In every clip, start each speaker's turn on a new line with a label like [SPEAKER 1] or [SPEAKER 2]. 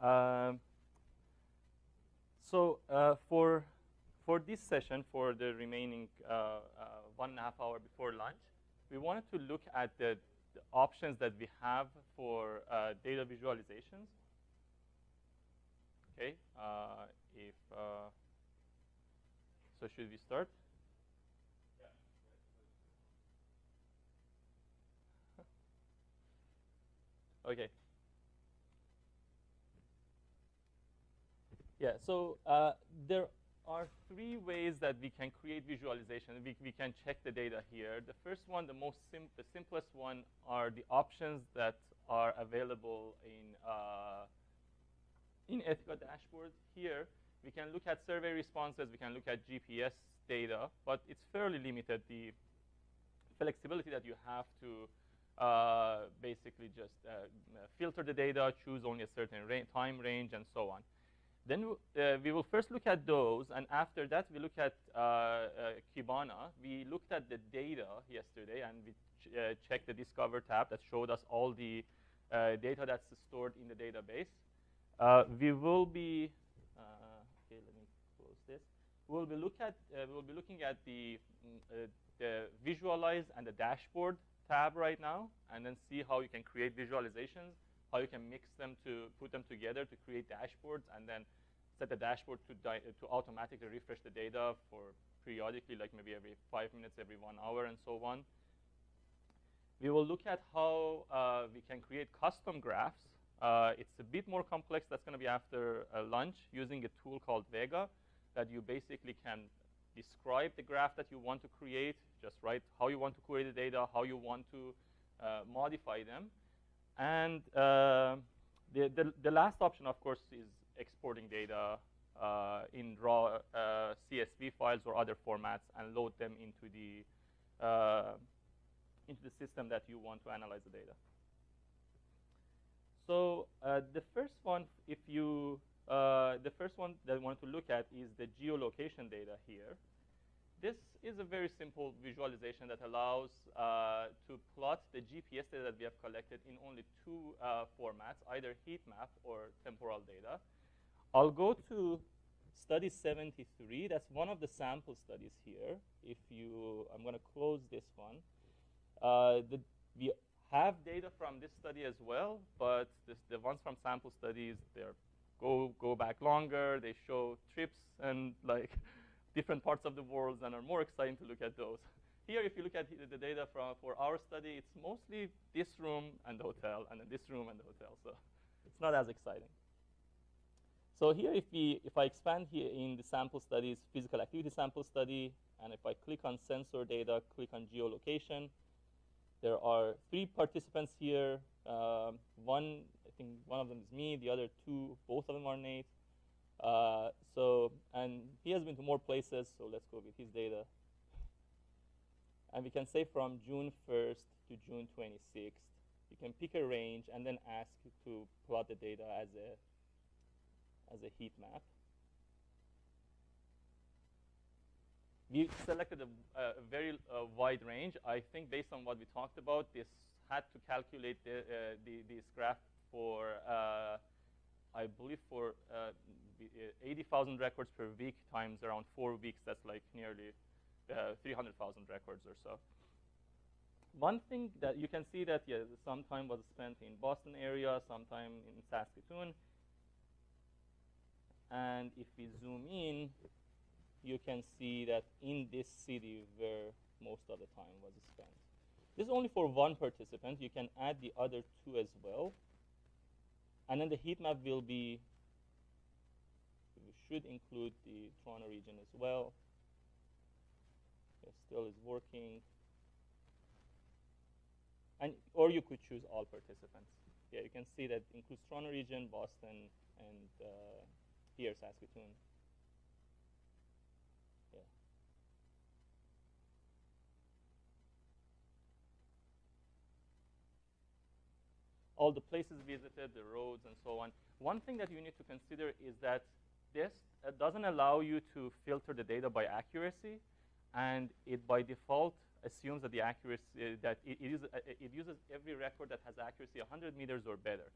[SPEAKER 1] Um, so uh, for for this session, for the remaining uh, uh, one and a half hour before lunch, we wanted to look at the, the options that we have for uh, data visualizations. Okay, uh, if so, should we start? Okay. Yeah, so uh, there are three ways that we can create visualization. We, we can check the data here. The first one, the most sim the simplest one, are the options that are available in uh, in Ethica dashboard. Here, we can look at survey responses. We can look at GPS data, but it's fairly limited. The flexibility that you have to uh, basically just uh, filter the data, choose only a certain ra time range, and so on. Then uh, we will first look at those, and after that we look at uh, uh, Kibana. We looked at the data yesterday, and we ch uh, checked the Discover tab that showed us all the data that's stored in the database. we will be, okay, let me close this. We'll be look at, we'll be looking at the, mm, the visualize and the dashboard tab right now, and then see how you can create visualizations how you can mix them to put them together to create dashboards and then set the dashboard to, to automatically refresh the data for periodically, like maybe every five minutes, every one hour, and so on. We will look at how uh, we can create custom graphs. Uh, it's a bit more complex. That's going to be after uh, lunch using a tool called Vega that you basically can describe the graph that you want to create, just write how you want to query the data, how you want to uh, modify them. And uh, the, the, the, last option, of course, is exporting data uh, in raw uh, CSV files or other formats and load them into the into the system that you want to analyze the data. So uh, the first one, if you uh, the first one that I want to look at is the geolocation data here. This is a very simple visualization that allows uh, to plot the GPS data that we have collected in only two uh, formats, either heat map or temporal data. I'll go to study 73. That's one of the sample studies here. If you, I'm going to close this one. Uh, the, we have data from this study as well, but this, the ones from sample studies, they go go back longer. They show trips and like different parts of the world and are more exciting to look at those. Here, if you look at the data from, for our study, it's mostly this room and the hotel, and then this room and the hotel. So it's not as exciting. So here, if, we, if I expand here in the sample studies, physical activity sample study, and if I click on sensor data, click on geolocation, there are three participants here. Um, one, I think one of them is me. The other two, both of them are Nate. Uh, so, and he has been to more places, so let's go with his data. And we can say from June 1st to June 26th, you can pick a range and then ask to plot the data as a, as a heat map. We selected a, a very uh, wide range. I think based on what we talked about, this had to calculate the, uh, the, this graph for, uh, I believe, for 80,000 records per week times around four weeks, that's like nearly uh, 300,000 records or so. One thing that you can see that yeah, some time was spent in Boston area, some time in Saskatoon. And if we zoom in, you can see that in this city where most of the time was spent. This is only for one participant. You can add the other two as well. And then the heat map will be should include the Toronto region as well. It still is working. And, or you could choose all participants. Yeah, you can see that includes Toronto region, Boston, and uh, here Saskatoon. Yeah. All the places visited, the roads, and so on. One thing that you need to consider is that this uh, doesn't allow you to filter the data by accuracy, and it by default assumes that the accuracy uh, that it, it, is, uh, it uses every record that has accuracy 100 meters or better.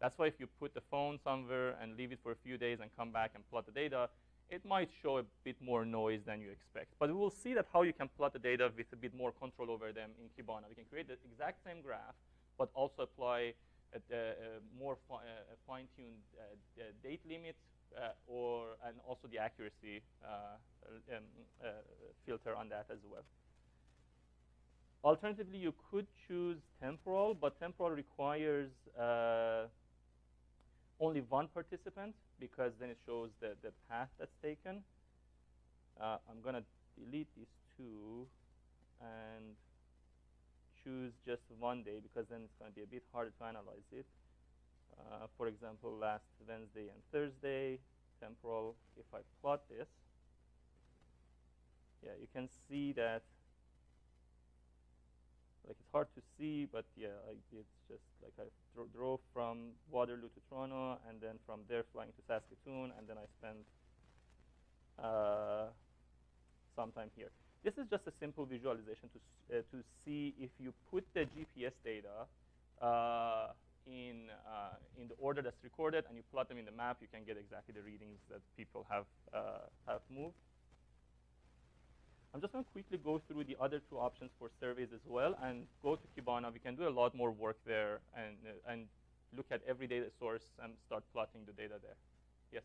[SPEAKER 1] That's why if you put the phone somewhere and leave it for a few days and come back and plot the data, it might show a bit more noise than you expect. But we will see that how you can plot the data with a bit more control over them in Kibana. We can create the exact same graph, but also apply a, a, a more fi a fine-tuned uh, date limit uh, or and also the accuracy uh, um, uh, filter on that as well. Alternatively, you could choose temporal, but temporal requires uh, only one participant because then it shows the, the path that's taken. Uh, I'm going to delete these two and choose just one day because then it's going to be a bit harder to analyze it. Uh, for example, last Wednesday and Thursday, temporal, if I plot this, yeah, you can see that like it's hard to see, but yeah, I, it's just like I dro drove from Waterloo to Toronto, and then from there flying to Saskatoon, and then I spent uh, some time here. This is just a simple visualization to uh, to see if you put the GPS data uh, in uh, in the order that's recorded, and you plot them in the map, you can get exactly the readings that people have uh, have moved. I'm just going to quickly go through the other two options for surveys as well and go to Kibana. We can do a lot more work there and, uh, and look at every data source and start plotting the data there. Yes?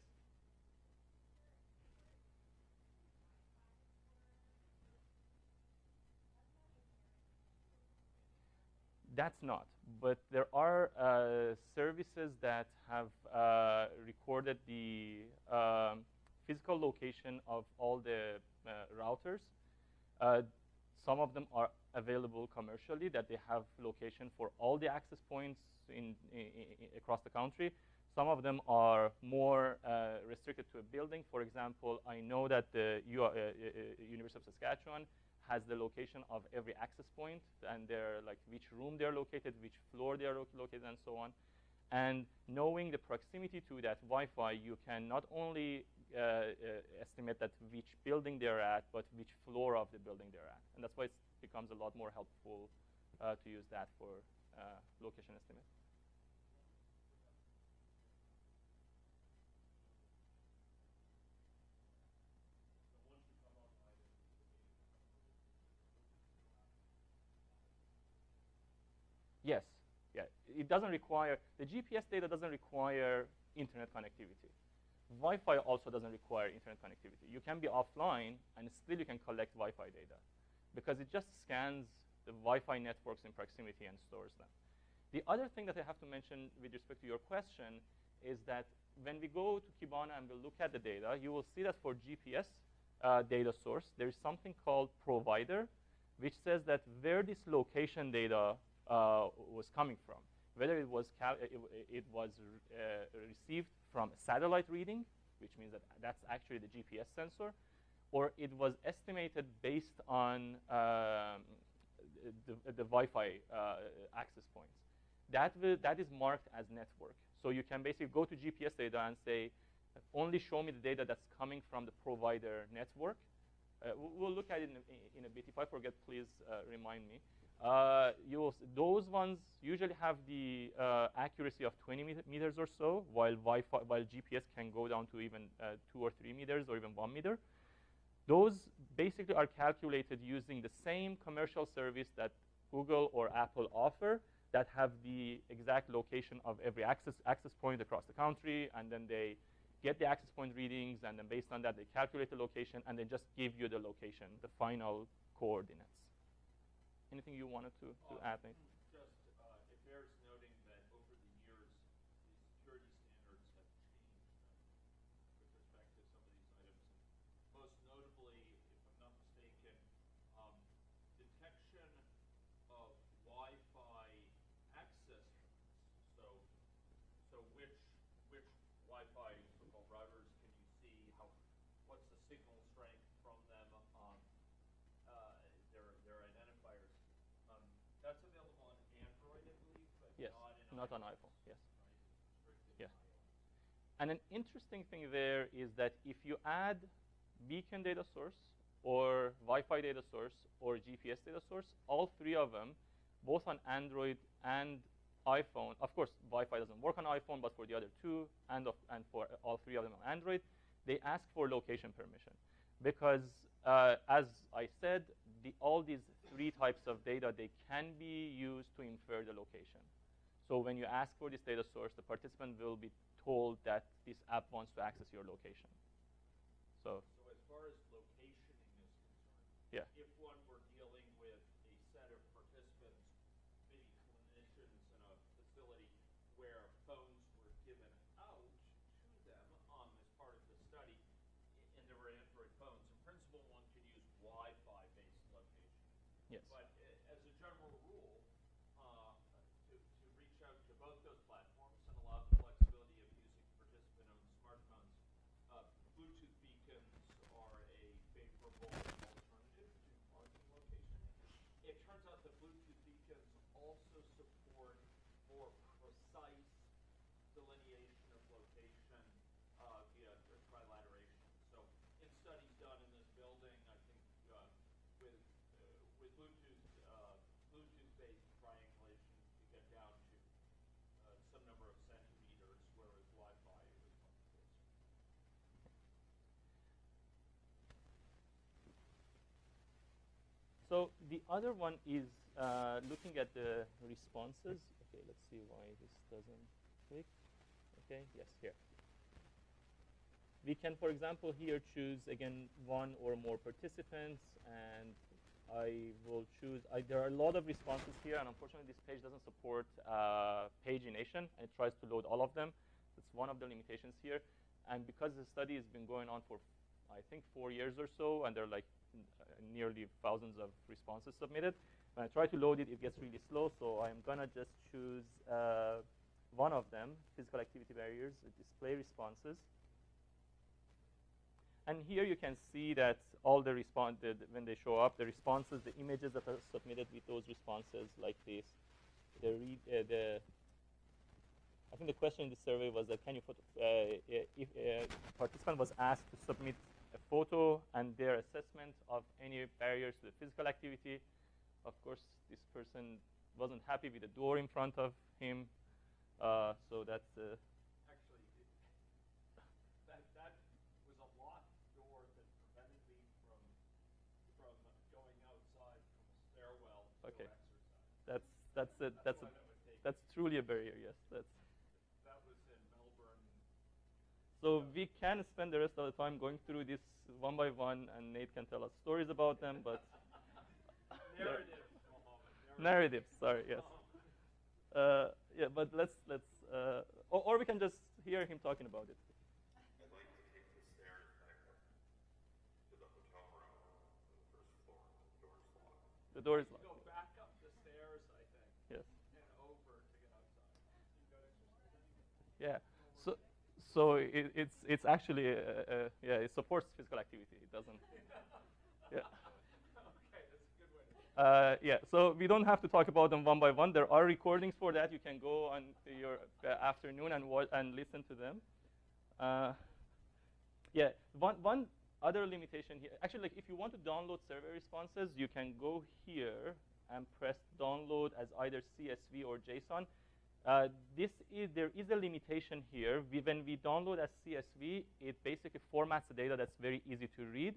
[SPEAKER 1] That's not, but there are uh, services that have uh, recorded the um, physical location of all the uh, routers. Uh, some of them are available commercially that they have location for all the access points in, in, in across the country. Some of them are more uh, restricted to a building. For example, I know that the U uh, uh, University of Saskatchewan has the location of every access point and they're like which room they're located, which floor they're located, and so on. And knowing the proximity to that Wi-Fi, you can not only uh, uh, estimate that which building they're at, but which floor of the building they're at. And that's why it becomes a lot more helpful uh, to use that for location estimate. Yes, yeah. It doesn't require, the GPS data doesn't require internet connectivity. Wi-Fi also doesn't require internet connectivity. You can be offline, and still you can collect Wi-Fi data because it just scans the Wi-Fi networks in proximity and stores them. The other thing that I have to mention with respect to your question is that when we go to Kibana and we look at the data, you will see that for GPS uh, data source, there is something called provider, which says that where this location data uh, was coming from, whether it was, it, it was uh, received from satellite reading, which means that that's actually the GPS sensor, or it was estimated based on um, the, the Wi-Fi uh, access points. That, will, that is marked as network. So you can basically go to GPS data and say, only show me the data that's coming from the provider network. Uh, we'll look at it in a, in a, bit. If I forget, please uh, remind me. Uh, you will, those ones usually have the uh, accuracy of 20 meters or so, while while GPS can go down to even uh, two or three meters or even one meter. Those basically are calculated using the same commercial service that Google or Apple offer that have the exact location of every access, access point across the country, and then they get the access point readings, and then based on that, they calculate the location, and then just give you the location, the final coordinates. Anything you wanted to, to add, Nate?
[SPEAKER 2] Just, uh, it bears noting that over the years, the security standards have changed with respect to some of these items. Most notably, if I'm not mistaken, um, detection of Wi-Fi access points. So, so which which Wi-Fi so-called routers can you see? How what's the signal strength from them? Um, uh, their their identifiers. Um, that's available on Android, I believe, but
[SPEAKER 1] yes,
[SPEAKER 2] not,
[SPEAKER 1] on iPhone. Yes. Yeah. And an interesting thing there is that if you add beacon data source or Wi-Fi data source or GPS data source, all three of them, both on Android and iPhone, of course, Wi-Fi doesn't work on iPhone, but for the other two, and, of, and for all three of them on Android, they ask for location permission. Because, uh, as I said, the, all these three types of data, they can be used to infer the location. So when you ask for this data source, the participant will be told that this app wants to access your location. So,
[SPEAKER 2] So as far as locationing is concerned,
[SPEAKER 1] Yeah.
[SPEAKER 2] if one were dealing with a set of participants, maybe clinicians in a facility where phones were given out to them um, as part of the study, i- and there were Android phones, in principle, one could use Wi-Fi based location.
[SPEAKER 1] yes.
[SPEAKER 2] But uh, as a general rule, uh, to, to reach out to both those platforms and allow the flexibility of using participant-owned smartphones, uh, Bluetooth beacons are a favorable alternative to marking location. It turns out that Bluetooth beacons also support more precise delineation of location uh, via tri- trilateration. So in studies done in this building, I think uh, with uh, with Bluetooth uh, Bluetooth-based triangulation, you get down to uh, some number of centimeters, whereas Wi-Fi is much closer.
[SPEAKER 1] So the other one is uh, looking at the responses. Okay, let's see why this doesn't click. Okay, yes, here. We can, for example, here choose again one or more participants, and I will choose. I, there are a lot of responses here, and unfortunately, this page doesn't support uh, pagination. and It tries to load all of them. That's one of the limitations here. And because the study has been going on for, I think, four years or so, and there are like nearly thousands of responses submitted. When I try to load it, it gets really slow. So I'm gonna just choose uh, one of them: physical activity barriers, uh, display responses. And here you can see that all the the- when they show up, the responses, the images that are submitted with those responses, like this, the read, uh, the I think the question in the survey was that can you uh, if a participant was asked to submit photo and their assessment of any barriers to the physical activity. Of course, this person wasn't happy with the door in front of him, uh, so that's uh,
[SPEAKER 2] Actually, it, that, that was a locked door that prevented me from, from going outside from a stairwell to
[SPEAKER 1] Okay.
[SPEAKER 2] exercise.
[SPEAKER 1] that's that's a, that's a,
[SPEAKER 2] why that would take-
[SPEAKER 1] that's truly a barrier. Yes, that's.
[SPEAKER 2] That was in Melbourne.
[SPEAKER 1] So we can spend the rest of the time going through this one by one, and Nate can tell us stories about them. But
[SPEAKER 2] Narrative, Mohammed,
[SPEAKER 1] narratives, sorry, yes. Uh, yeah, but let's let's, uh, or, or we can just hear him talking about it.
[SPEAKER 3] I'd like to take the stairs back up to the hotel room on the first floor, the door's locked.
[SPEAKER 1] Door is
[SPEAKER 2] you
[SPEAKER 1] locked.
[SPEAKER 2] Go back up the stairs, I think,
[SPEAKER 1] Yes.
[SPEAKER 2] and over to get outside. You got exercise?
[SPEAKER 1] Yeah. So it, it's it's actually uh, uh, yeah it supports physical activity. It doesn't. Yeah.
[SPEAKER 2] Okay, that's a good way to.
[SPEAKER 1] Uh, yeah, so we don't have to talk about them one by one. There are recordings for that. You can go on your uh, afternoon and and listen to them. Uh, yeah, one one other limitation here. Actually, like if you want to download survey responses, you can go here and press download as either CSV or JSON. Uh, this is there is a limitation here. We, when we download as CSV, it basically formats the data that's very easy to read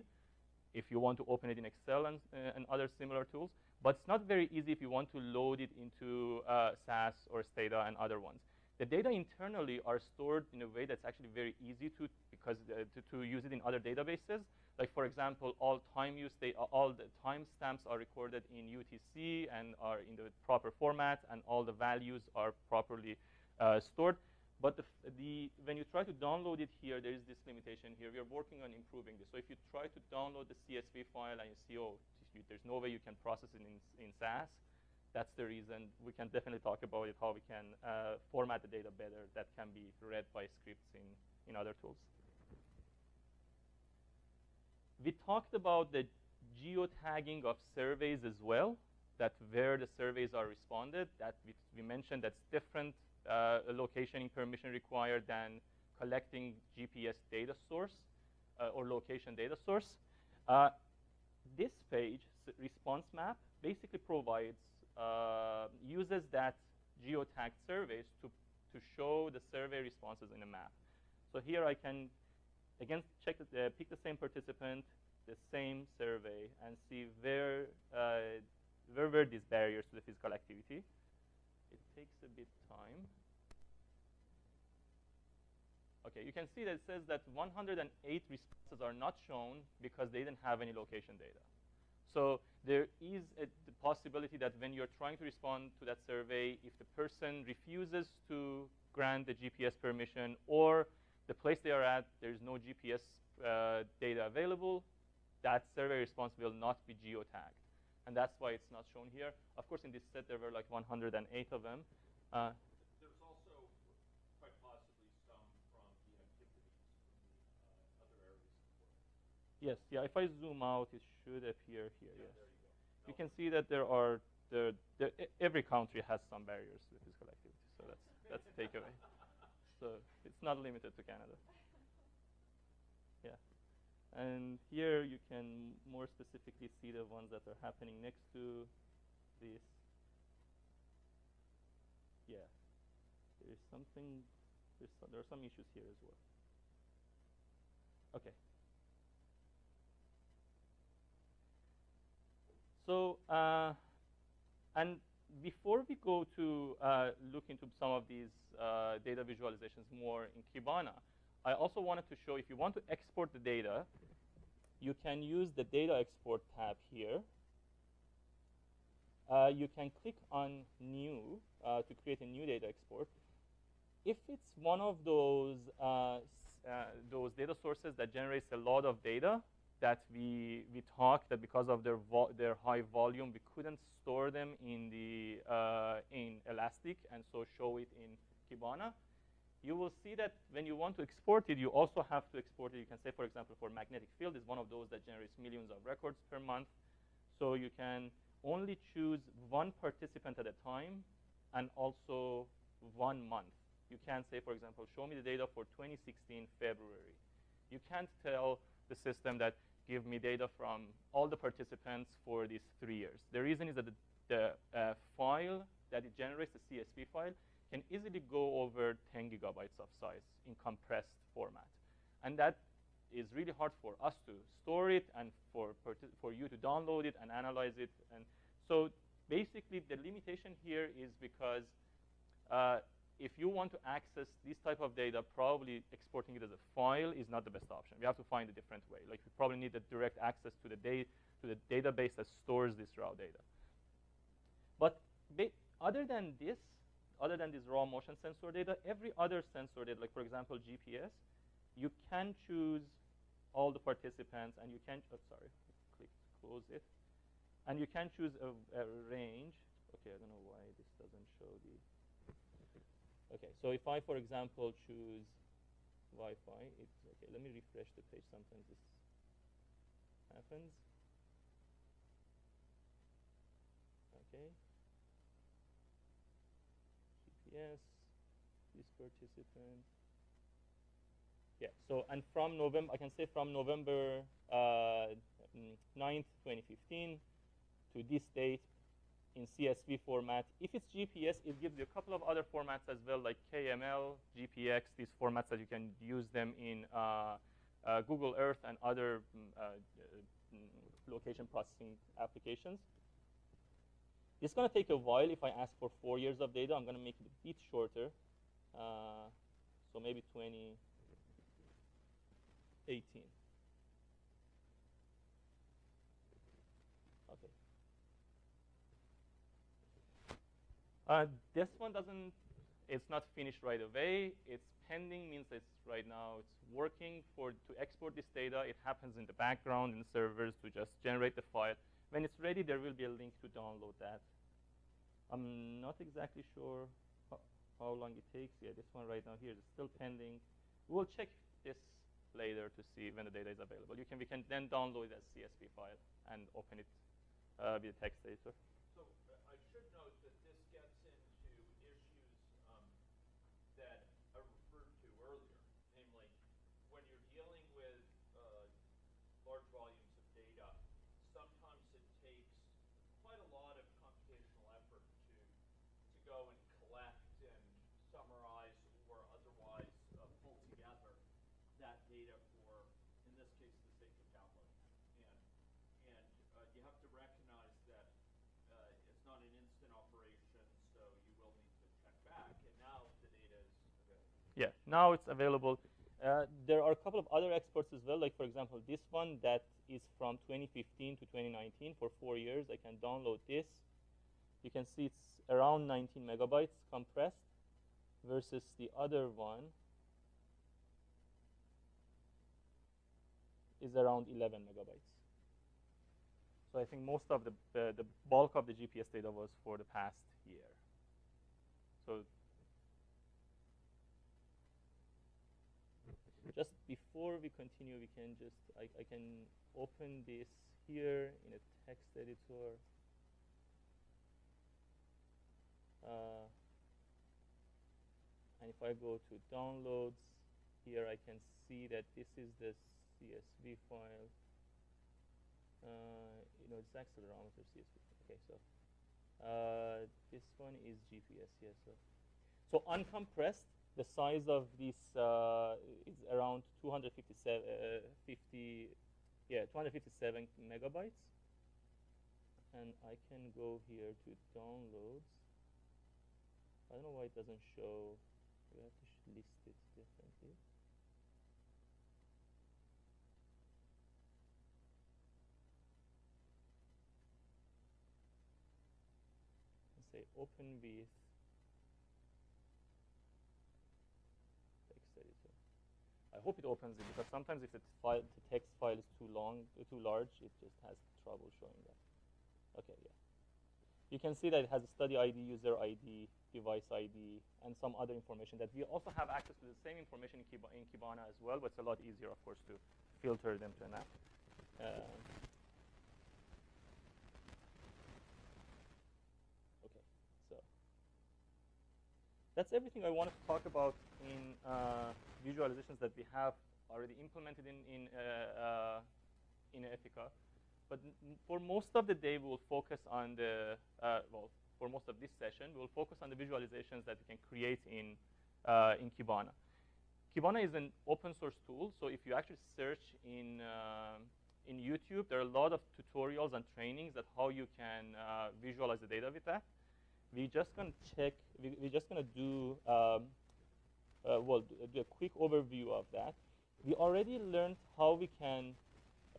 [SPEAKER 1] if you want to open it in Excel and, uh, and other similar tools. But it's not very easy if you want to load it into uh, SAS or Stata and other ones. The data internally are stored in a way that's actually very easy to because uh, to, to use it in other databases. Like for example, all time use data, all the timestamps are recorded in UTC and are in the proper format, and all the values are properly uh, stored. But the, the, when you try to download it here, there is this limitation here. We are working on improving this. So if you try to download the CSV file and you see, oh, there's no way you can process it in, in SAS, that's the reason. We can definitely talk about it, how we can uh, format the data better that can be read by scripts in, in other tools. We talked about the geotagging of surveys as well, that where the surveys are responded, that we, we mentioned that's different uh, locationing permission required than collecting GPS data source uh, or location data source. Uh, this page, response map, basically provides, uh, uses that geotagged surveys to, to show the survey responses in a map. So here I can, again, check the, uh, pick the same participant, the same survey, and see where, uh, where were these barriers to the physical activity. It takes a bit time. Okay, you can see that it says that 108 responses are not shown because they didn't have any location data. So there is a the possibility that when you're trying to respond to that survey, if the person refuses to grant the GPS permission or the place they are at, there's no GPS uh, data available, that survey response will not be geotagged. And that's why it's not shown here. Of course, in this set, there were like 108 of them. Uh,
[SPEAKER 2] There's also quite possibly some from the activities from the uh, other areas of the world.
[SPEAKER 1] yes, yeah, if I zoom out, it should appear here,
[SPEAKER 2] Yeah,
[SPEAKER 1] yes.
[SPEAKER 2] you.
[SPEAKER 1] You can see that there are, there, there, every country has some barriers to physical activity, so that's, that's a takeaway. So it's not limited to Canada. Yeah. And here you can more specifically see the ones that are happening next to this. Yeah. There is something, there's there are some issues here as well. Okay. So, uh, and before we go to uh, look into some of these uh, data visualizations more in Kibana, I also wanted to show if you want to export the data, you can use the data export tab here. Uh, you can click on new uh, to create a new data export. If it's one of those uh, uh, those data sources that generates a lot of data that we we talked that because of their their high volume we couldn't store them in the uh, in Elastic and so show it in Kibana. You will see that when you want to export it, you also have to export it. You can say, for example, for magnetic field is one of those that generates millions of records per month. So you can only choose one participant at a time and also one month. You can't say, for example, show me the data for 2016 February. You can't tell the system that give me data from all the participants for these three years. The reason is that the, the uh, file that it generates, the CSV file, can easily go over 10 gigabytes of size in compressed format. And that is really hard for us to store it and for, for you to download it and analyze it. And so basically the limitation here is because uh, if you want to access this type of data, probably exporting it as a file is not the best option. We have to find a different way. Like we probably need a direct access to the, to the database that stores this raw data. But other than this, other than this raw motion sensor data, every other sensor data, like for example GPS, you can choose all the participants and you can, oh, sorry, click close it. And you can choose a, a range. Okay, I don't know why this doesn't show the. Okay, so if I, for example, choose Wi-Fi, it's okay. Let me refresh the page. Sometimes this happens. Okay. GPS, this participant. Yeah, so and from November, I can say from November uh, mm, 9th, 2015 to this date in CSV format. If it's GPS, it gives you a couple of other formats as well, like KML, GPX, these formats that you can use them in uh, uh, Google Earth and other mm, uh, uh, location processing applications. It's going to take a while if I ask for four years of data. I'm going to make it a bit shorter. Uh, so maybe 2018. Okay. Uh, this one doesn't, it's not finished right away. It's pending means it's right now, it's working for to export this data. It happens in the background in servers to just generate the file. When it's ready, there will be a link to download that. I'm not exactly sure how, long it takes. Yeah, this one right now here is still pending. We'll check this later to see when the data is available. You can, we can then download it as CSV file and open it uh, with a text editor.
[SPEAKER 2] So uh, I should note that this gets into issues um, that I referred to earlier, namely when you're dealing with uh, large volumes of data, sometimes it takes quite a lot of computational effort to to go and
[SPEAKER 1] Yeah, now it's available. Uh, there are a couple of other exports as well, like for example, this one that is from 2015 to 2019 for four years. I can download this. You can see it's around 19 megabytes compressed versus the other one is around 11 megabytes. So I think most of the, the, the bulk of the GPS data was for the past year. So just before we continue, we can just, I, I can open this here in a text editor. Uh, and if I go to downloads, here I can see that this is the CSV file. Uh, you know, it's accelerometer CSV. Okay, so uh, this one is GPS, yes. so, so uncompressed, the size of this uh, is around 257, uh, 50, yeah, 257 megabytes. And I can go here to downloads. I don't know why it doesn't show. We have to list it differently. say open with text editor. I hope it opens it because sometimes if the, file, the text file is too long, uh, too large, it just has trouble showing that. Okay, yeah. You can see that it has a study ID, user ID, device ID, and some other information that we also have access to the same information in, Kiba in Kibana as well, but it's a lot easier, of course, to filter them to an app. Uh, that's everything I wanted to talk about in uh, visualizations that we have already implemented in in uh, uh, in Ethica. But for most of the day, we will focus on the uh, well, for most of this session, we will focus on the visualizations that we can create in uh, in Kibana. Kibana is an open source tool, so if you actually search in uh, in YouTube, there are a lot of tutorials and trainings that how you can visualize the data with that we're just going to check, we, are just going to do, um, uh, well, do a quick overview of that. We already learned how we can,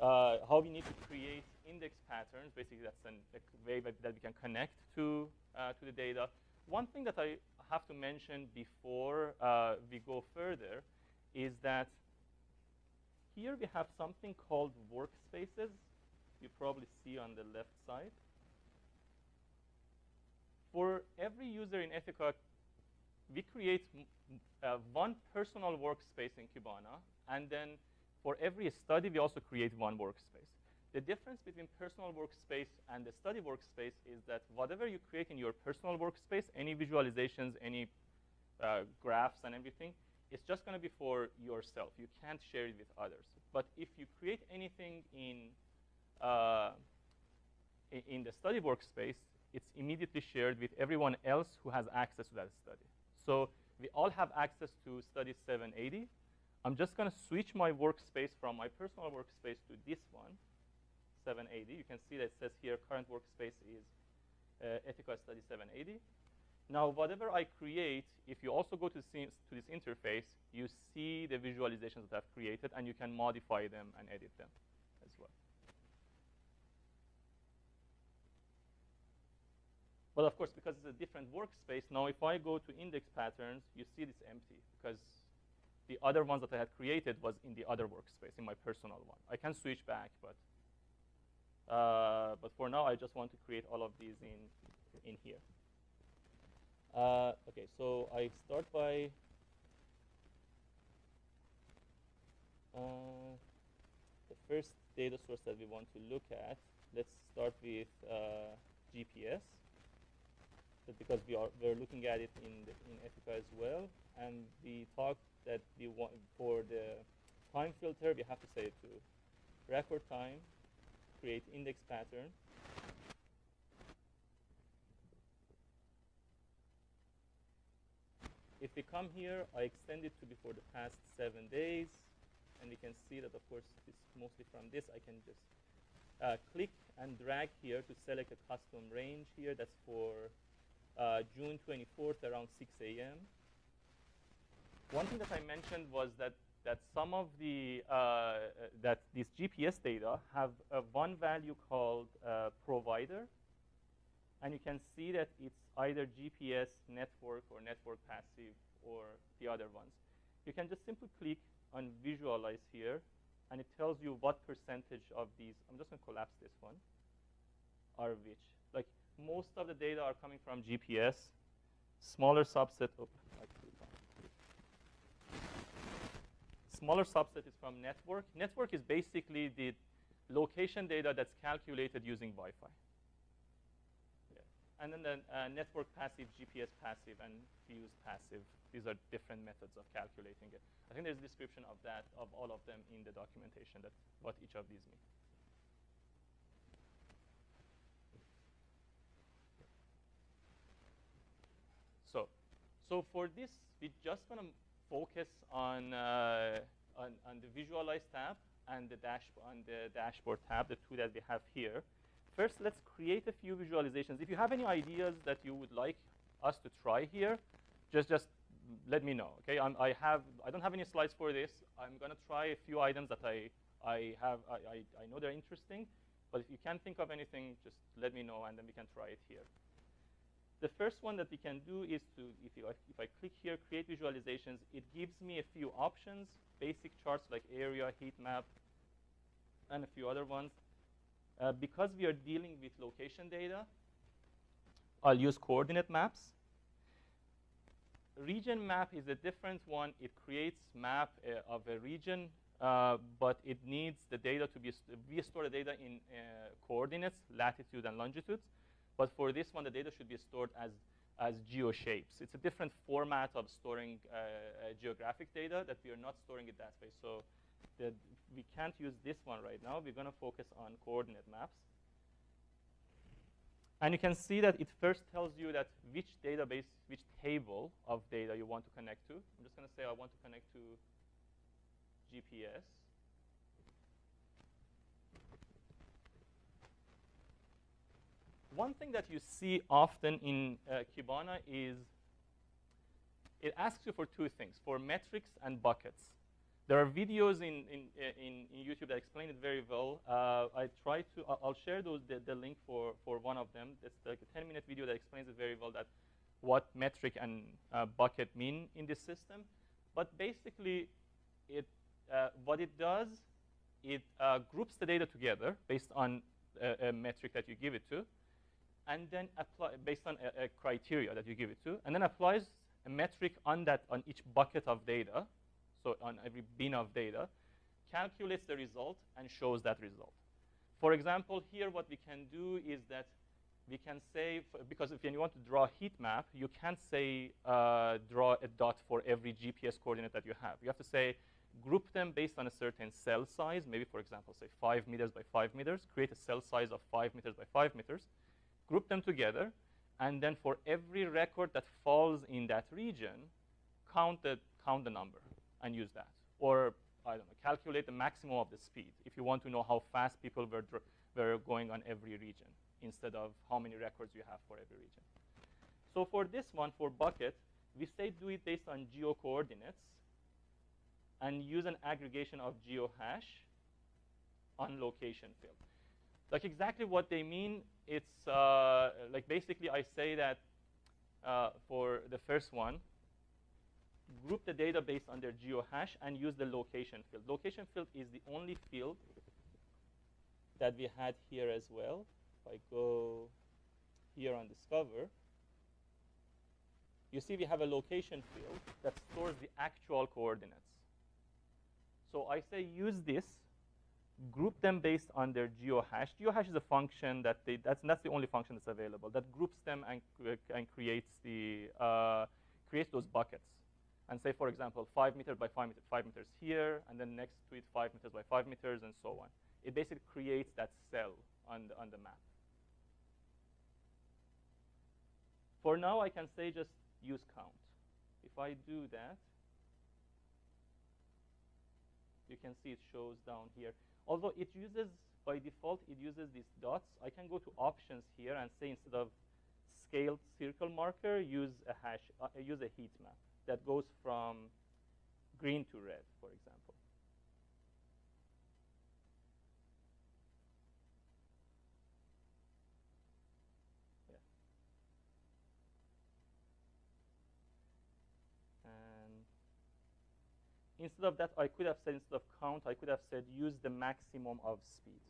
[SPEAKER 1] uh, how we need to create index patterns. Basically, that's an, a way that we can connect to, uh, to the data. One thing that I have to mention before uh, we go further is that here we have something called workspaces. You probably see on the left side for every user in Ethica, we create uh, one personal workspace in Kibana, and then for every study, we also create one workspace. The difference between personal workspace and the study workspace is that whatever you create in your personal workspace, any visualizations, any uh, graphs and everything, it's just going to be for yourself. You can't share it with others. But if you create anything in, uh, in the study workspace, it's immediately shared with everyone else who has access to that study. So we all have access to study 780. I'm just going to switch my workspace from my personal workspace to this one, 780. You can see that it says here current workspace is uh, Ethica Study 780. Now, whatever I create, if you also go to, to this interface, you see the visualizations that I've created, and you can modify them and edit them as well. But of course, because it's a different workspace, now if I go to index patterns, you see this empty because the other ones that I had created was in the other workspace, in my personal one. I can switch back, but uh, but for now, I just want to create all of these in in here. Uh, okay, so I start by uh, the first data source that we want to look at. Let's start with uh, Because we are we're looking at it in the, in Ethica as well, and we talked that we want for the time filter we have to say it to record time, create index pattern. If we come here, I extend it to before the past seven days, and we can see that, of course, it's mostly from this. I can just uh, click and drag here to select a custom range here. That's for uh, June 24th around 6 a.m. one thing that I mentioned was that that some of the uh, that these GPS data have a one value called uh, provider, and you can see that it's either GPS network or network passive or the other ones. You can just simply click on visualize here, and it tells you what percentage of these. I'm just going to collapse this one. Are which? Most of the data are coming from GPS. Smaller subset. Oh, smaller subset is from network. Network is basically the location data that's calculated using Wi-Fi. And then the uh, network passive, GPS passive, and fuse passive. These are different methods of calculating it. I think there's a description of that, of all of them in the documentation, that what each of these mean. So, so for this, we just want to focus on, uh, on, on, the visualize tab and the, dash, on the dashboard tab, the two that we have here. First, let's create a few visualizations. If you have any ideas that you would like us to try here, just, just let me know, okay? I'm, I, have, I don't have any slides for this. I'm going to try a few items that I, I, have, I, I, I know they're interesting. But if you can't think of anything, just let me know, and then we can try it here. The first one that we can do is to, if, you, if I click here, create visualizations, it gives me a few options, basic charts like area, heat map, and a few other ones. Uh, because we are dealing with location data, I'll use coordinate maps. Region map is a different one. It creates map uh, of a region, uh, but it needs the data to be, st we store the data in uh, coordinates, latitude and longitudes. But for this one, the data should be stored as, as geoshapes. It's a different format of storing uh, uh, geographic data that we are not storing it that way. So the, we can't use this one right now. We're going to focus on coordinate maps. And you can see that it first tells you that which database, which table of data you want to connect to. I'm just going to say I want to connect to GPS. One thing that you see often in uh, Kibana is it asks you for two things, for metrics and buckets. There are videos in, in, in, in YouTube that explain it very well. Uh, I try to, I'll share those, the, the, link for, for one of them. It's like a 10-minute video that explains it very well that what metric and uh, bucket mean in this system. But basically, it, uh, what it does, it uh, groups the data together based on a, a metric that you give it to and then apply based on a, a, criteria that you give it to, and then applies a metric on that on each bucket of data, so on every bin of data, calculates the result and shows that result. For example, here what we can do is that we can say, because if you want to draw a heat map, you can't say uh, draw a dot for every GPS coordinate that you have. You have to say group them based on a certain cell size, maybe for example, say five meters by five meters, create a cell size of five meters by five meters, group them together, and then for every record that falls in that region, count the, count the number and use that. Or, I don't know, calculate the maximum of the speed if you want to know how fast people were, were going on every region instead of how many records you have for every region. So for this one, for bucket, we say do it based on geo coordinates and use an aggregation of geo hash on location field. Like exactly what they mean, it's uh, like basically I say that uh, for the first one, group the data based on their geohash and use the location field. Location field is the only field that we had here as well. If I go here on Discover, you see we have a location field that stores the actual coordinates. So I say use this group them based on their geohash. Geohash is a function that they, that's, that's the only function that's available, that groups them and, and creates, the, uh, creates those buckets. And say, for example, 5 meters by 5, meter, 5 meters here, and then next to it 5 meters by 5 meters, and so on. It basically creates that cell on the, on the map. For now, I can say just use count. If I do that, you can see it shows down here. Although it uses, by default, it uses these dots, I can go to options here and say instead of scaled circle marker, use a hash, uh, use a heat map that goes from green to red, for example. Instead of that, I could have said instead of count, I could have said use the maximum of speed.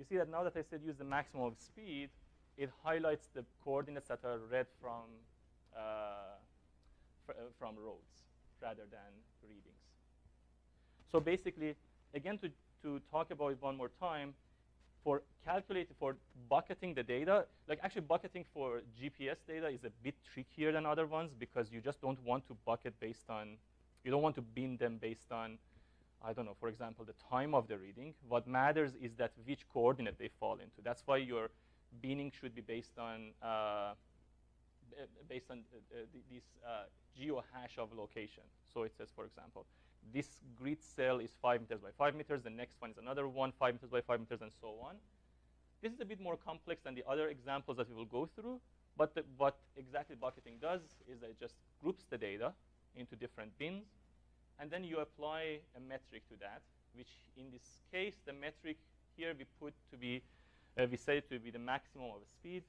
[SPEAKER 1] You see that now that I said use the maximum of speed, it highlights the coordinates that are read from, uh, fr uh, from roads rather than readings. So basically, again, to, to talk about it one more time, for calculating, for bucketing the data, like actually bucketing for GPS data is a bit trickier than other ones because you just don't want to bucket based on, you don't want to bin them based on I don't know, for example, the time of the reading. What matters is that which coordinate they fall into. That's why your binning should be based on uh, based on uh, uh this uh, geo hash of location. So it says, for example, this grid cell is five meters by five meters. The next one is another one, five meters by five meters, and so on. This is a bit more complex than the other examples that we will go through. But the, what exactly bucketing does is that it just groups the data into different bins and then you apply a metric to that, which in this case, the metric here we put to be, uh, we say to be the maximum of speed,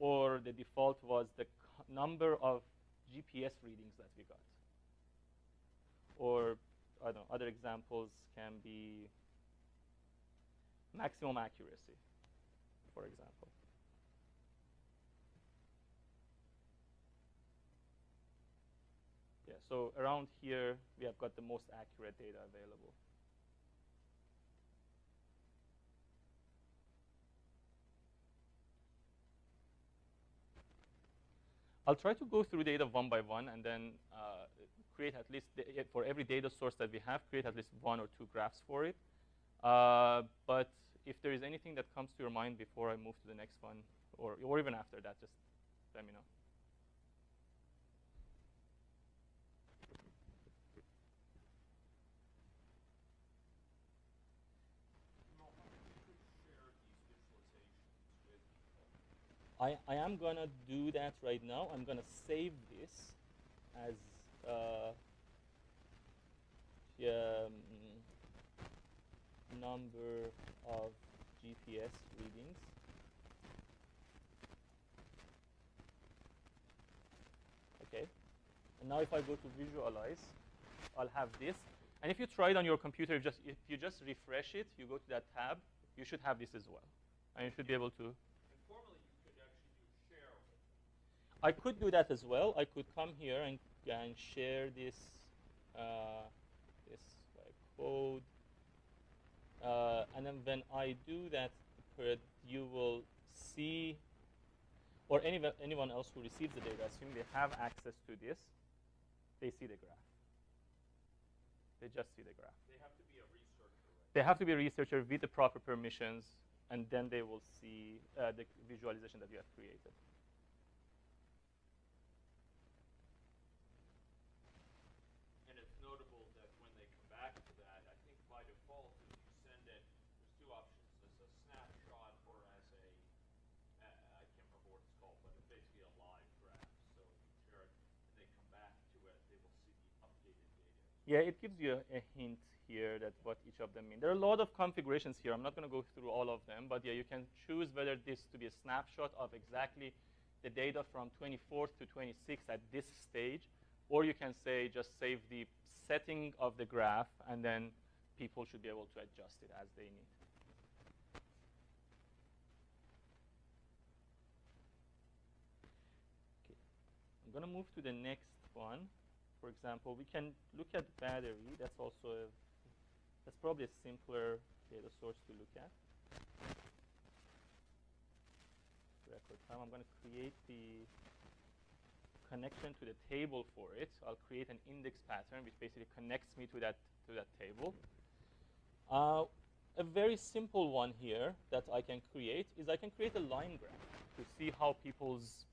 [SPEAKER 1] or the default was the number of GPS readings that we got. Or, I don't know, other examples can be maximum accuracy, for example. Yeah, so around here, we have got the most accurate data available. I'll try to go through data one by one and then uh, create at least, for every data source that we have, create at least one or two graphs for it. Uh, but if there is anything that comes to your mind before I move to the next one, or, or even after that, just let me know. I, I am going to do that right now. I'm going to save this as uh, um, number of GPS readings. Okay. And now if I go to visualize, I'll have this. And if you try it on your computer, if, just, if you just refresh it, you go to that tab, you should have this as well. And you should be able to I could do that as well. I could come here and, and share this uh, this code. Uh, and then when I do that, you will see, or any, anyone else who receives the data, assuming they have access to this, they see the graph. They just see the graph.
[SPEAKER 2] They have to be a researcher. Right?
[SPEAKER 1] They have to be a researcher with the proper permissions, and then they will see uh, the visualization that you have created. Yeah, it gives you a, a, hint here that what each of them mean. There are a lot of configurations here. I'm not going to go through all of them, but yeah, you can choose whether this to be a snapshot of exactly the data from 24th to 26th at this stage, or you can say just save the setting of the graph, and then people should be able to adjust it as they need. Okay. I'm going to move to the next one for example, we can look at battery. That's also a, that's probably a simpler data source to look at. Record time. I'm going to create the connection to the table for it. I'll create an index pattern which basically connects me to that to that table. Uh, a very simple one here that I can create is I can create a line graph to see how people's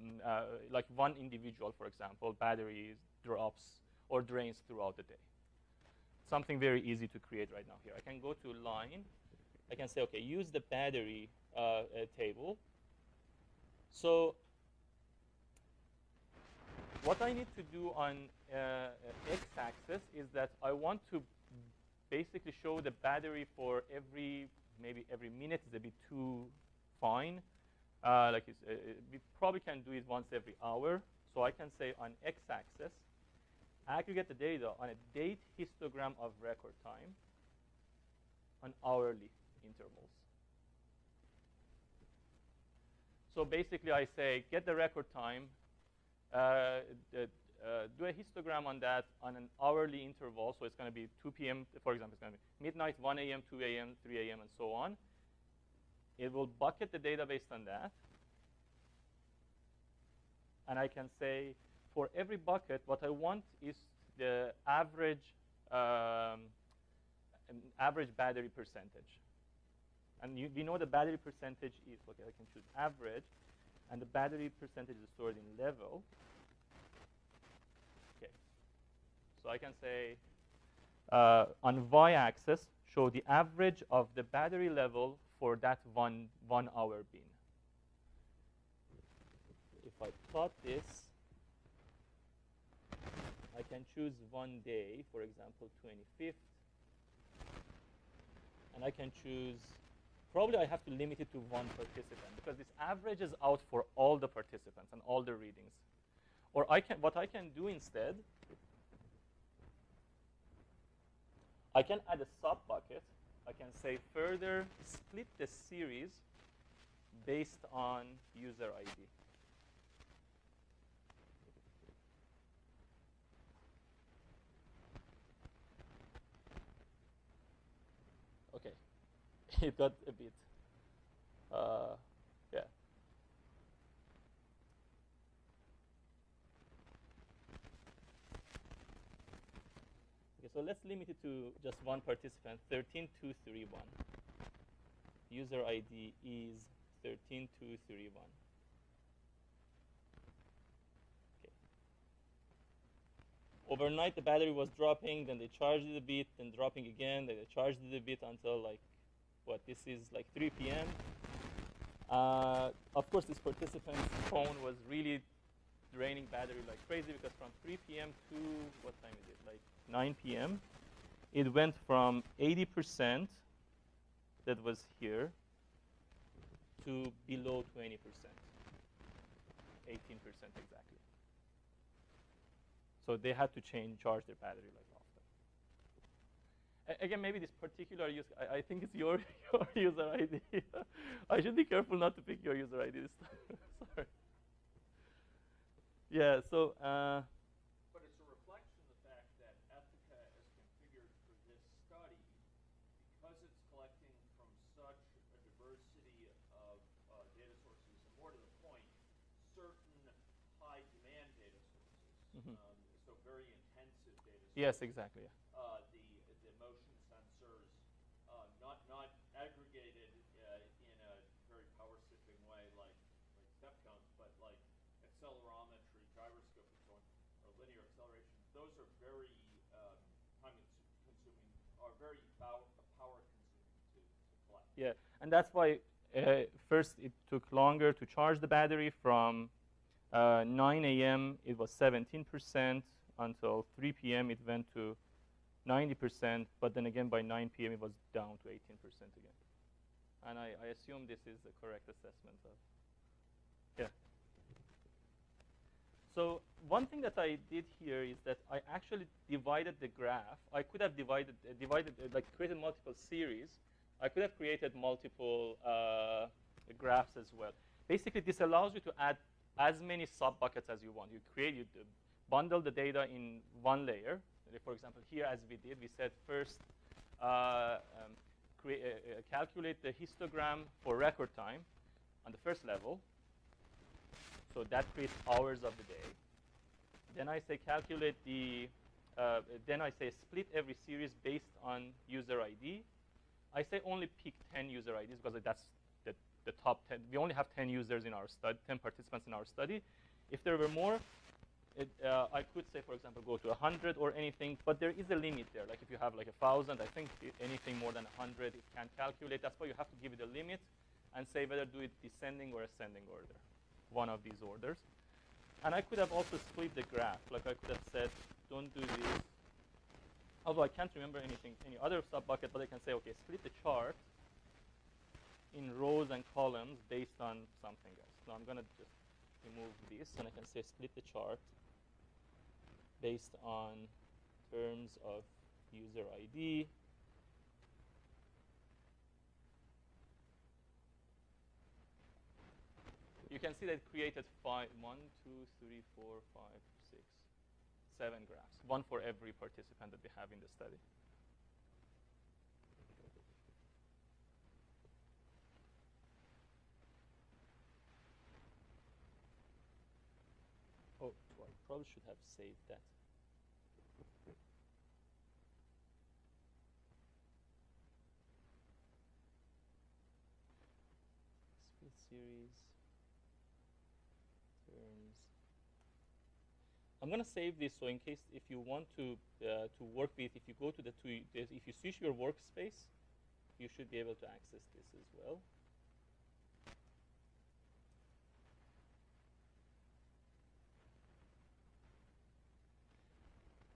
[SPEAKER 1] mm, uh, like one individual, for example, batteries drops or drains throughout the day. Something very easy to create right now here. I can go to line, I can say, okay, use the battery uh, uh, table. So what I need to do on uh, x-axis is that I want to basically show the battery for every, maybe every minute is a bit too fine. Uh, like uh, we probably can do it once every hour. So I can say on x-axis, aggregate the data on a date histogram of record time on hourly intervals. So basically, I say get the record time, uh, uh, do a histogram on that on an hourly interval. So it's going to be 2 p.m., for example, it's going to be midnight, 1 a.m., 2 a.m., 3 a.m., and so on. It will bucket the data based on that. And I can say, for every bucket, what I want is the average, um, average battery percentage. And you, we know the battery percentage is, okay, I can choose average, and the battery percentage is stored in level. Okay. So I can say uh, on y-axis, show the average of the battery level for that one, one hour bin. If I plot this, I can choose one day, for example, 25th. And I can choose probably I have to limit it to one participant because this averages out for all the participants and all the readings. Or I can, what I can do instead, I can add a sub bucket. I can say further split the series based on user ID. Okay, it got a bit, uh, yeah. Okay, so let's limit it to just one participant, 13231. User ID is 13231. Okay. Overnight, the battery was dropping, then they charged it a bit, then dropping again, then they charged it a bit until like, what, this is like 3 p.m. Uh, of course, this participant's phone was really draining battery like crazy because from 3 p.m. to, what time is it, like 9 p.m., it went from 80% that was here to below 20%, 18% exactly. So they had to change, charge their battery like again, maybe this particular use, I, I think it's your, your user ID. I should be careful not to pick your user ID this time. Sorry. Yeah, so, uh,
[SPEAKER 2] But it's a reflection of the fact that Ethica is configured for this study because it's collecting from such a diversity of uh, data sources, and more to the point, certain high demand data sources.
[SPEAKER 1] Mhm.
[SPEAKER 2] Um, so very intensive data sources.
[SPEAKER 1] yes, exactly. Yeah.
[SPEAKER 2] uh, the the motion sensors, uh, not not aggregated uh, in a very power sipping way like like step counts, but like accelerometry, gyroscope, and so on, or linear acceleration. Those are very um, time consu- consuming, are very power power consuming to, to collect.
[SPEAKER 1] Yeah, and that's why uh, first it took longer to charge the battery from uh, 9 a.m. it was 17% until 3 p.m. it went to 90%, but then again by 9 p.m. it was down to 18% again. And I, I assume this is the correct assessment of, yeah. So one thing that I did here is that I actually divided the graph. I could have divided, uh, divided uh, like created multiple series. I could have created multiple uh, graphs as well. Basically, this allows you to add as many sub buckets as you want. You create, you bundle the data in one layer. For example, here as we did, we said first uh, um, crea- uh, uh, calculate the histogram for record time on the first level. So that creates hours of the day. Then I say calculate the, uh, then I say split every series based on user ID. I say only pick 10 user IDs because that's the, the top 10. We only have 10 users in our study, 10 participants in our study. If there were more, it, uh, I could say, for example, go to 100 or anything, but there is a limit there. Like if you have like a 1,000, I think anything more than 100, it can calculate. That's why you have to give it a limit and say whether do it descending or ascending order, one of these orders. And I could have also split the graph. Like I could have said, don't do this. Although I can't remember anything, any other sub-bucket, but I can say, okay, split the chart in rows and columns based on something else. So I'm going to just remove this, and I can say split the chart based on terms of user ID. You can see that it created five, one, two, three, four, five, seven graphs, one for every participant that we have in the study. Oh, I probably should have saved that. Split series terms. I'm gonna save this so in case if you want to uh, to work with, if you go to the two, if you switch your workspace, you should be able to access this as well.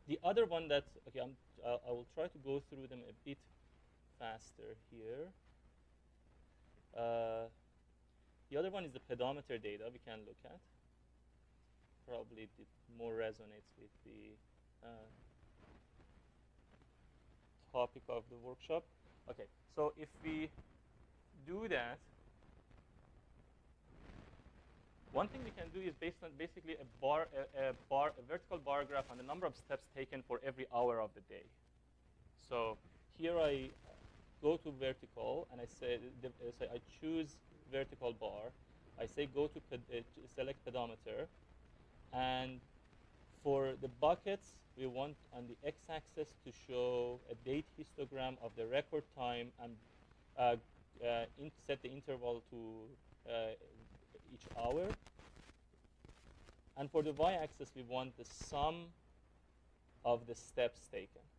[SPEAKER 1] The other one that, okay, I'm, uh, I will try to go through them a bit faster here. Uh, the other one is the pedometer data we can look at. Probably it more resonates with the uh, topic of the workshop. Okay, so if we do that, one thing we can do is based on basically a bar, a, a bar, a vertical bar graph on the number of steps taken for every hour of the day. So here I go to vertical and I say, say I choose vertical bar. I say go to uh, select pedometer, and for the buckets, we want on the x-axis to show a date histogram of the record time and uh, uh, set the interval to uh, each hour. And for the y-axis, we want the sum of the steps taken.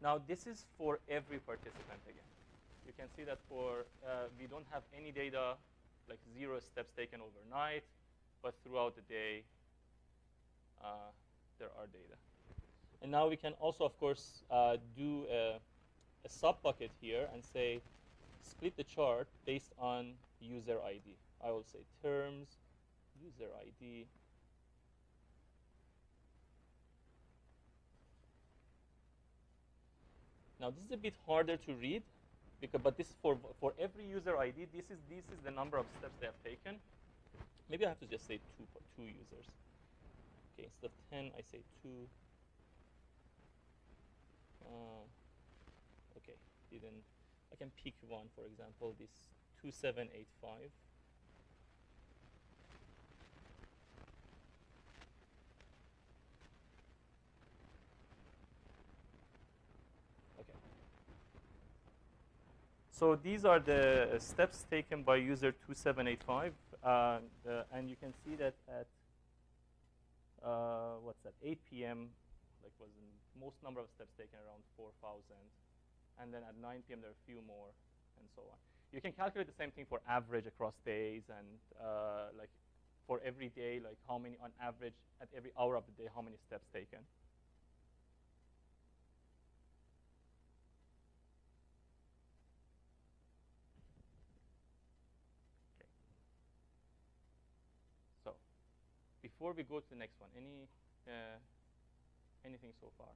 [SPEAKER 1] Now, this is for every participant again. You can see that for, uh, we don't have any data, like zero steps taken overnight, but throughout the day, uh, there are data. And now we can also, of course, uh, do a, a sub-bucket here and say, split the chart based on user ID. I will say terms, user ID, Now this is a bit harder to read, because, but this is for, for every user ID, this is, this is the number of steps they have taken. Maybe I have to just say two, two users. Okay, instead of 10, I say two. Uh, okay, didn't, I can pick one, for example, this 2785. So these are the steps taken by user 2785. Uh, uh, and you can see that at, uh, what's that, 8 p.m., like was the most number of steps taken around 4,000. And then at 9 p.m., there are a few more, and so on. You can calculate the same thing for average across days and uh, like for every day, like how many on average at every hour of the day, how many steps taken. Before we go to the next one, any uh, anything so far?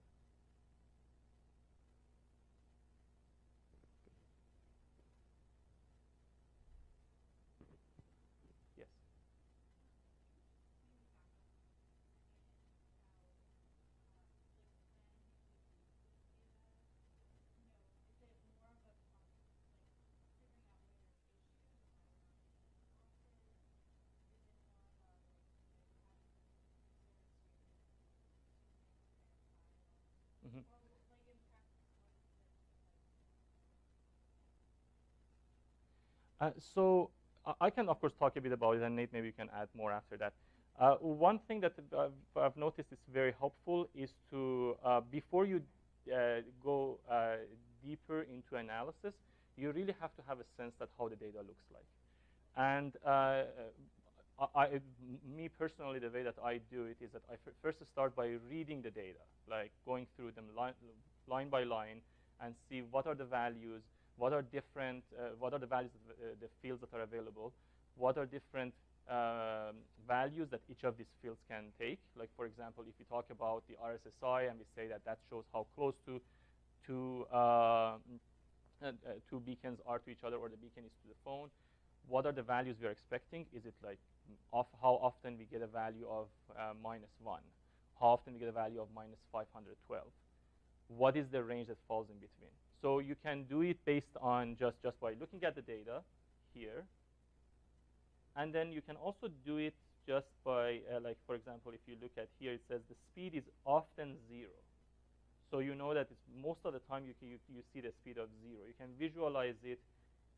[SPEAKER 1] So I can, of course, talk a bit about it, and Nate, maybe you can add more after that. Uh, one thing that I've, I've, noticed is very helpful is to, uh, before you uh, go uh, deeper into analysis, you really have to have a sense that how the data looks like. And uh, I, me personally, the way that I do it is that I first start by reading the data, like going through them line by line and see what are the values, what are different, uh, what are the values of the, uh, the, fields that are available, what are different um, values that each of these fields can take. Like for example, if we talk about the RSSI and we say that that shows how close to two, uh, uh, two beacons are to each other or the beacon is to the phone, what are the values we are expecting? Is it like off how often we get a value of uh, minus 1? How often we get a value of minus 512? What is the range that falls in between? So you can do it based on just, just by looking at the data here. And then you can also do it just by, uh, like, for example, if you look at here, it says the speed is often 0. So you know that it's most of the time you, you, you see the speed of 0. You can visualize it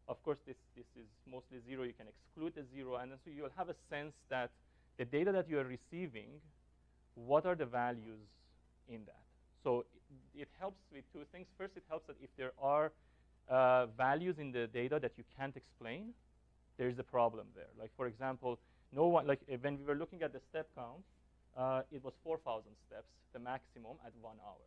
[SPEAKER 1] of course, this, this is mostly zero. You can exclude the zero. And so you'll have a sense that the data that you are receiving, what are the values in that? So it, helps with two things. First, it helps that if there are uh, values in the data that you can't explain, there's a problem there. Like, for example, no one, like when we were looking at the step count, uh, it was 4,000 steps, the maximum at one hour.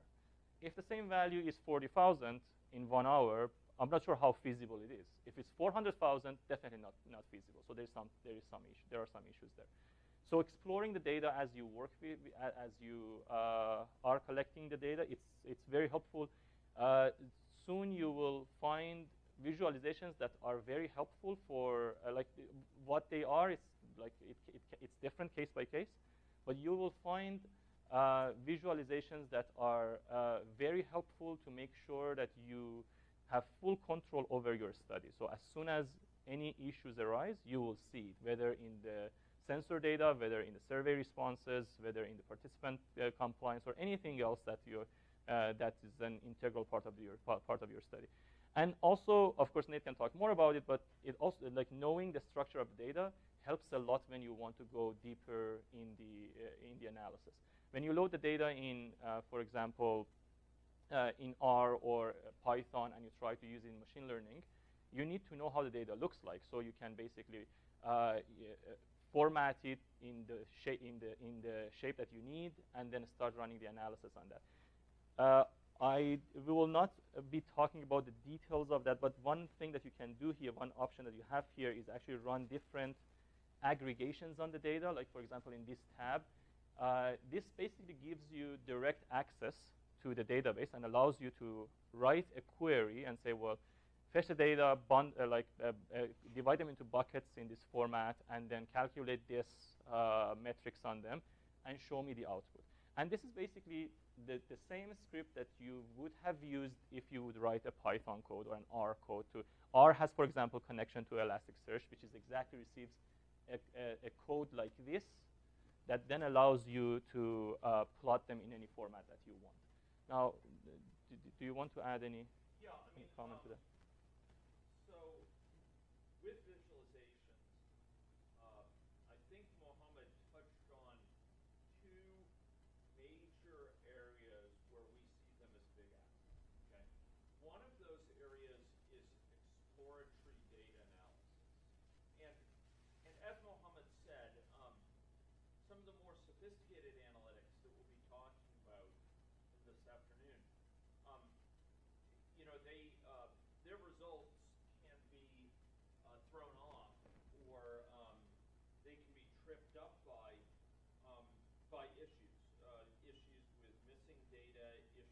[SPEAKER 1] If the same value is 40,000 in one hour, I'm not sure how feasible it is. If it's 400,000, definitely not, not feasible. So there's some, there, is some issue, there are some issues there. So exploring the data as you work as you uh, are collecting the data, it's, it's very helpful. Uh, soon you will find visualizations that are very helpful for, uh, like what they are, it's like it, it, it's different case by case, but you will find uh, visualizations that are uh, very helpful to make sure that you have full control over your study. So as soon as any issues arise, you will see it, whether in the sensor data, whether in the survey responses, whether in the participant uh, compliance, or anything else that you uh, that is an integral part of your part of your study. And also, of course, Nate can talk more about it, but it also like knowing the structure of data helps a lot when you want to go deeper in the uh, in the analysis. When you load the data in, uh, for example, uh, in R or Python and you try to use it in machine learning, you need to know how the data looks like. So you can basically uh format it in the, shape, in, the, in the shape that you need and then start running the analysis on that. Uh, I we will not be talking about the details of that, but one thing that you can do here, one option that you have here is actually run different aggregations on the data. Like for example, in this tab, uh, this basically gives you direct access to the database and allows you to write a query and say, well, fetch the data, bond, uh, like uh, uh, divide them into buckets in this format, and then calculate this uh, metrics on them, and show me the output. And this is basically the, the same script that you would have used if you would write a Python code or an R code. To R has, for example, connection to Elasticsearch, which is exactly receives a, a, a code like this that then allows you to uh, plot them in any format that you want. Now, do, do you want to add any,
[SPEAKER 2] yeah, I mean,
[SPEAKER 1] any comment
[SPEAKER 2] um,
[SPEAKER 1] to that?
[SPEAKER 2] So, with visualizations, uh, I think Mohammed touched on two major areas where we see them as big assets. Okay, one of those areas is exploratory data analysis, and and as Mohammed said, um, some of the more sophisticated analytics that we'll be talking about this afternoon. Um, you know, they uh, their results can be uh, thrown off, or um, they can be tripped up by um, by issues, uh, issues with missing data, issues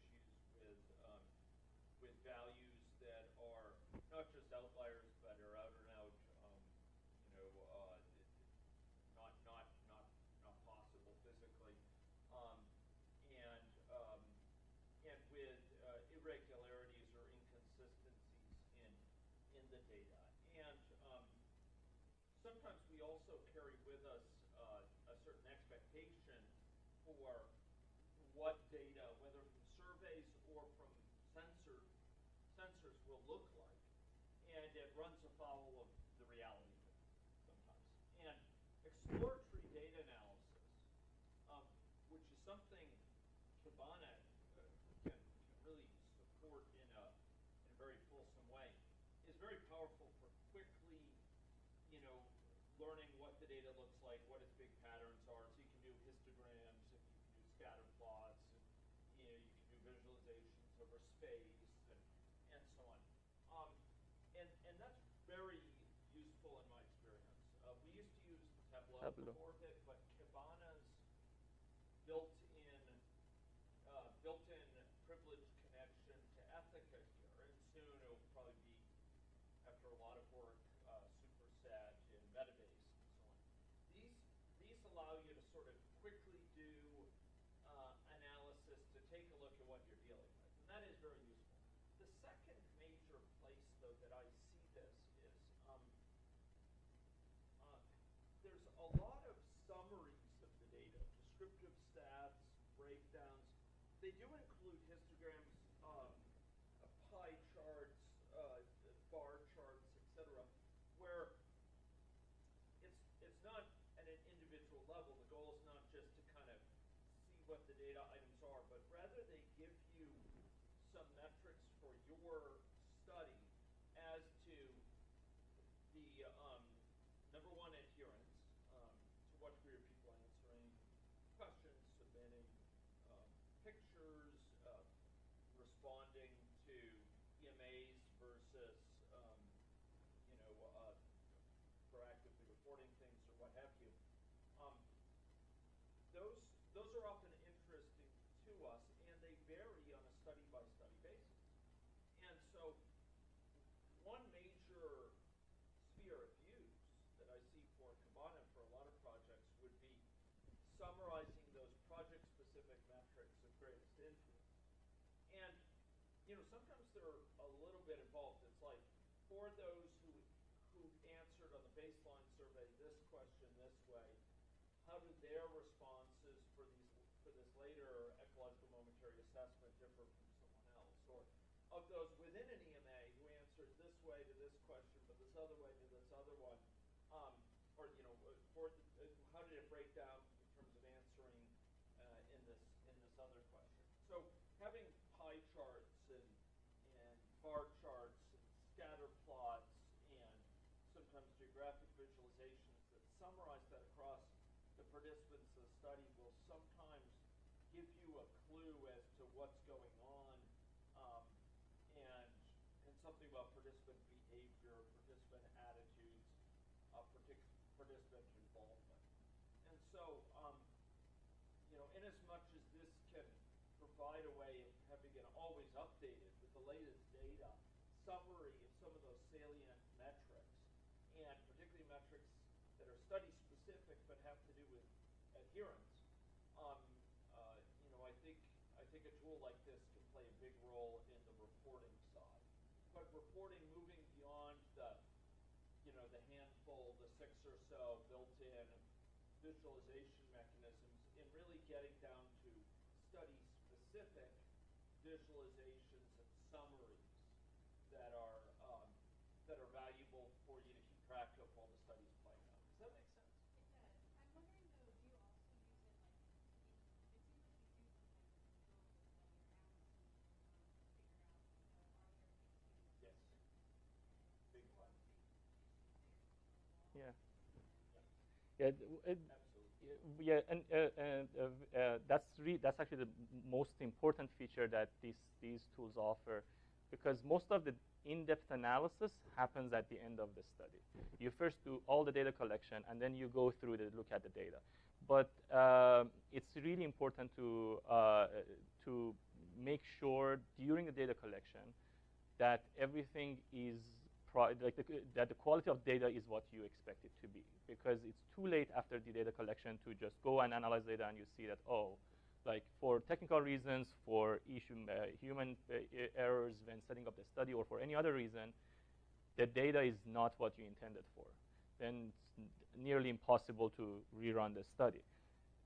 [SPEAKER 2] with um, with values that are not just outliers, but are out and out, um, you know, uh, not not not not possible physically. Um, and um, and with uh, irregularities or inconsistencies in in the data. And um, sometimes we also carry with us uh, a certain expectation for what data, whether from surveys or from sensor sensors, will look like, and it runs afoul of the exploratory data analysis, um, which is something Kibana uh, can, can really support in a, in a very fulsome way, is very powerful for quickly, you know, learning what the data looks like, what its big patterns are. So you can do histograms, and you can do scatter plots, and you know, you can do visualizations over space, and, and so on. Um, and, and that's very useful in my experience. Uh, we used to use Tableau,
[SPEAKER 1] Tableau.
[SPEAKER 2] before a but Kibana's built-in uh, built-in privileged connection to Ethica here, and soon it'll probably be, after a lot of work, uh, superset in Metabase and so on. These these allow you to sort of quickly do uh, analysis to take a look at what you're dealing with, and that is very useful. The second major place, though, that I see this is um, uh, there's a lot adherence. Um, uh, you know, I think I think a tool like this can play a big role in the reporting side. But reporting moving beyond the you know, the handful, the six or so built-in visualization mechanisms in really getting down to study-specific visualizations and summaries that are um, that are valuable for you to keep track of while the study's playing out. Does that make sense?
[SPEAKER 4] It does. I'm wondering though, do you also use it like, it seems like you do sometimes with control group study around to figure out, you know, are there things
[SPEAKER 2] Yes. Big one.
[SPEAKER 1] Yeah.
[SPEAKER 2] Yeah.
[SPEAKER 1] Yeah. and uh, uh, uh, that's that's actually the most important feature that these these tools offer, because most of the in-depth analysis happens at the end of the study. You first do all the data collection, and then you go through to look at the data. But um, it's really important to uh, to make sure during the data collection that everything is like the, that the quality of data is what you expect it to be. Because it's too late after the data collection to just go and analyze data and you see that oh like for technical reasons for issue uh, human uh, errors when setting up the study or for any other reason the data is not what you intended for. Then it's nearly impossible to rerun the study.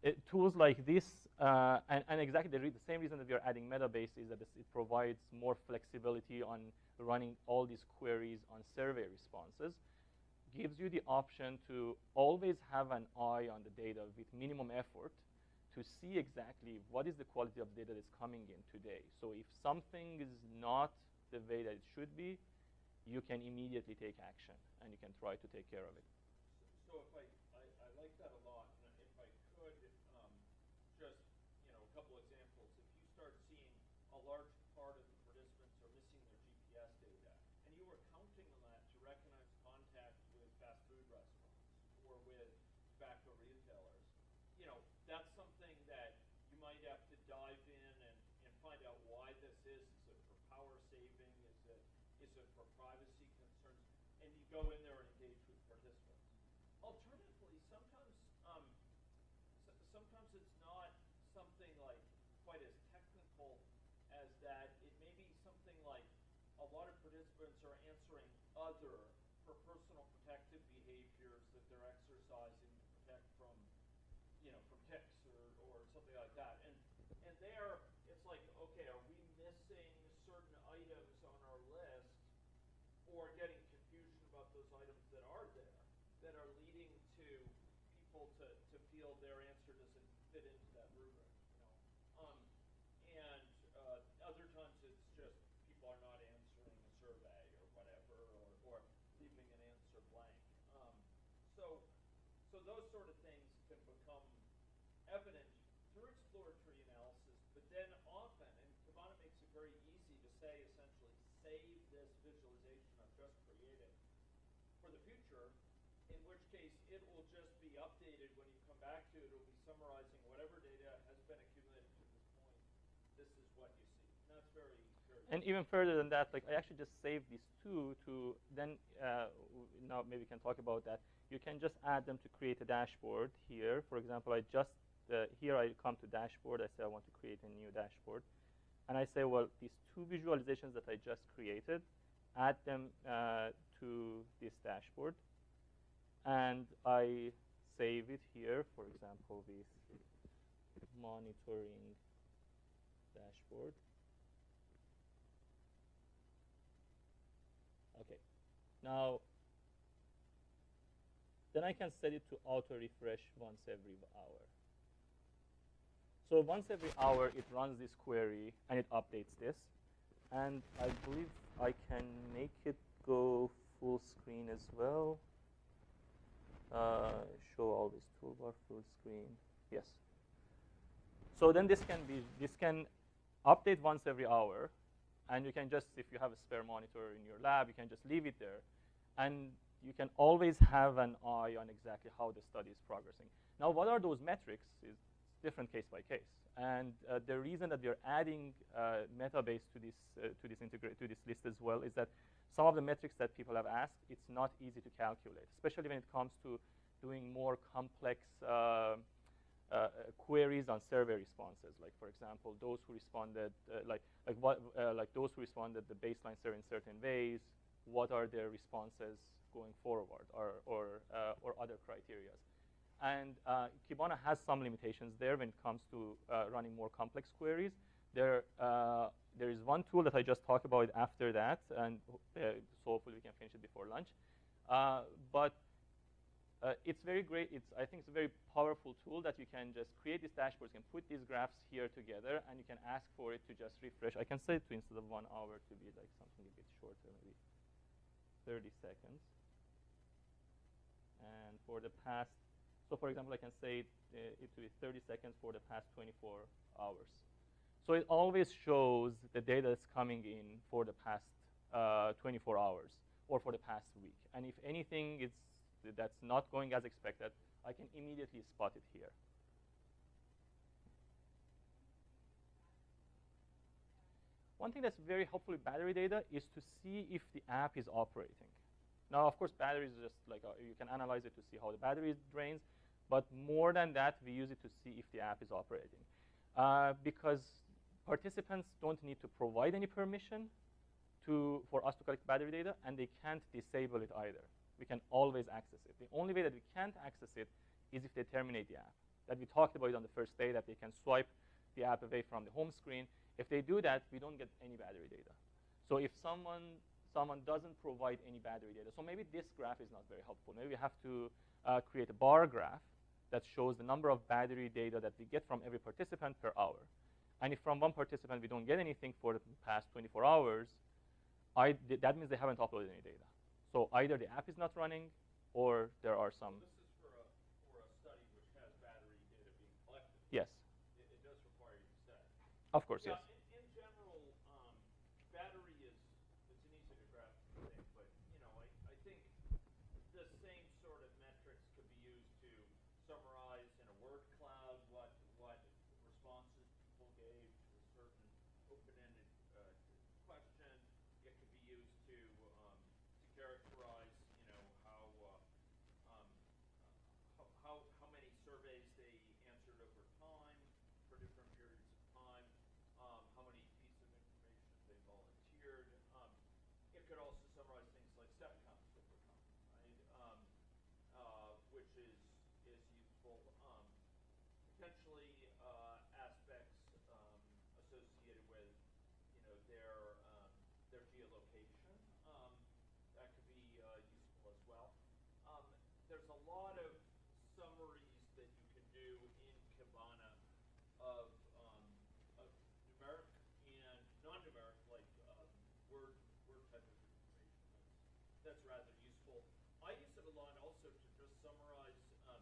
[SPEAKER 1] It, tools like this, uh, and, and exactly the, the same reason that we are adding Metabase is that this, it provides more flexibility on running all these queries on survey responses. gives you the option to always have an eye on the data with minimum effort to see exactly what is the quality of data that's coming in today. So if something is not the way that it should be, you can immediately take action and you can try to take care of it.
[SPEAKER 2] So if I, I, I like that a lot, and if I could, um, just, you know, a couple examples. If you start seeing a large part of the participants are missing their GPS data, and you were counting on that to recognize contact with fast food restaurants or with tobacco retailers, you know, that's something that you might have to dive in and, and find out why this is. Is it for power saving? Is it, is it for privacy concerns? And you go in there and engage with participants. Alternatively, sometimes, um, s- sometimes it's not something like quite as technical as that. It may be something like a lot of participants are answering other for personal protective behaviors that they're exercising to protect from, you know, from ticks or, or something like that. And, and there, it's like, okay, are we missing certain items on our list or getting confusion about those items that are there that are leading to people to, to feel their answer doesn't fit into that rubric, you know? Um, and, uh, other times it's just people are not answering a survey or whatever, or, or leaving an answer blank. Um, so, so those sort of things can become evident through exploratory analysis, but then often, and Kibana makes it very easy to say essentially, save this visualization I've just created for the future, in which case it will just be updated when you come back to it. It'll be summarizing whatever data has been accumulated to this point. This is what you see. And that's very, very.
[SPEAKER 1] And even further than that, like I actually just saved these two to then, uh, now maybe we can talk about that. You can just add them to create a dashboard here. For example, I just, uh, here I come to dashboard, I say I want to create a new dashboard. And I say, well, these two visualizations that I just created, add them uh, to this dashboard. And I save it here, for example, with monitoring dashboard. Okay. Now, then I can set it to auto refresh once every hour. So once every hour, it runs this query and it updates this. And I believe I can make it go full screen as well. Uh, show all this toolbar full screen. Yes. So then this can be this can update once every hour, and you can just if you have a spare monitor in your lab, you can just leave it there, and you can always have an eye on exactly how the study is progressing. Now, what are those metrics is different case by case, and uh, the reason that we are adding uh, Metabase to this uh, to this integrate to this list as well is that some of the metrics that people have asked, it's not easy to calculate, especially when it comes to doing more complex uh, uh, queries on survey responses. Like, for example, those who responded, uh, like, like what, uh, like those who responded the baseline survey in certain ways. What are their responses going forward, or or uh, or other criteria? And uh, Kibana has some limitations there when it comes to running more complex queries. There, there is one tool that I just talked about after that, and uh, so hopefully we can finish it before lunch. Uh, but uh, it's very great. It's, I think it's a very powerful tool that you can just create these dashboards, you can put these graphs here together, and you can ask for it to just refresh. I can set it to instead of one hour to be like something a bit shorter, maybe 30 seconds. And for the past, so for example, I can say it, uh, it to be 30 seconds for the past 24 hours. So it always shows the data that's coming in for the past uh, 24 hours or for the past week. And if anything is that's not going as expected, I can immediately spot it here. One thing that's very helpful with battery data is to see if the app is operating. Now, of course, battery is just like uh, you can analyze it to see how the battery drains, but more than that, we use it to see if the app is operating. Uh, because participants don't need to provide any permission to, for us to collect battery data, and they can't disable it either. We can always access it. The only way that we can't access it is if they terminate the app. That we talked about it on the first day, that they can swipe the app away from the home screen. If they do that, we don't get any battery data. So if someone someone doesn't provide any battery data. So maybe this graph is not very helpful. Maybe we have to uh, create a bar graph that shows the number of battery data that we get from every participant per hour. And if from one participant we don't get anything for the past 24 hours, I, that means they haven't uploaded any data. So either the app is not running or there are some.
[SPEAKER 2] This is for a, for a study which has battery data being collected.
[SPEAKER 1] Yes,
[SPEAKER 2] It, it does require you to set.
[SPEAKER 1] of course,
[SPEAKER 2] Yeah,
[SPEAKER 1] yes.
[SPEAKER 2] in, in general, um, battery is, it's an easy to graph thing, but, you know, I, I think the same sort of metrics could be used to summarize in a word cloud what, what responses people gave to a certain open-ended, uh, question. It could be used to, um, to characterize, you know, how, uh, um, uh, how, how, how many surveys they answered over time for different periods of time, um, how many pieces of information they volunteered. Um, it could also summarize things like step counts over time, right? Um, uh, which is, is useful. Um, potentially, uh, aspects, um, associated with, you know, their, um, their geolocation, um, that could be, uh, useful as well. Um, there's a lot of summaries that you can do in Kibana of, um, of numeric and non-numeric, like, um, word, word type of information. That's, that's rather useful. I use it a lot also to just summarize, um,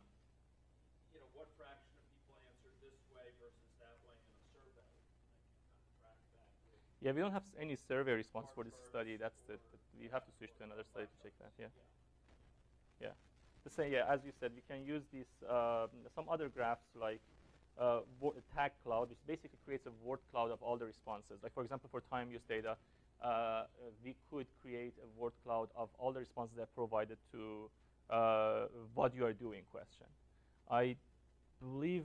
[SPEAKER 2] you know, what fraction of people answered this way versus that way in a survey. And I can kind of track that with,
[SPEAKER 1] Yeah, we don't have any survey response for this study. That's the, the- we have to switch to another study to check that. Yeah,
[SPEAKER 2] yeah.
[SPEAKER 1] The same, yeah. As you said, we can use these um, some other graphs like uh, tag cloud, which basically creates a word cloud of all the responses. Like for example, for time use data, uh, we could create a word cloud of all the responses that are provided to uh, what you are doing question. I believe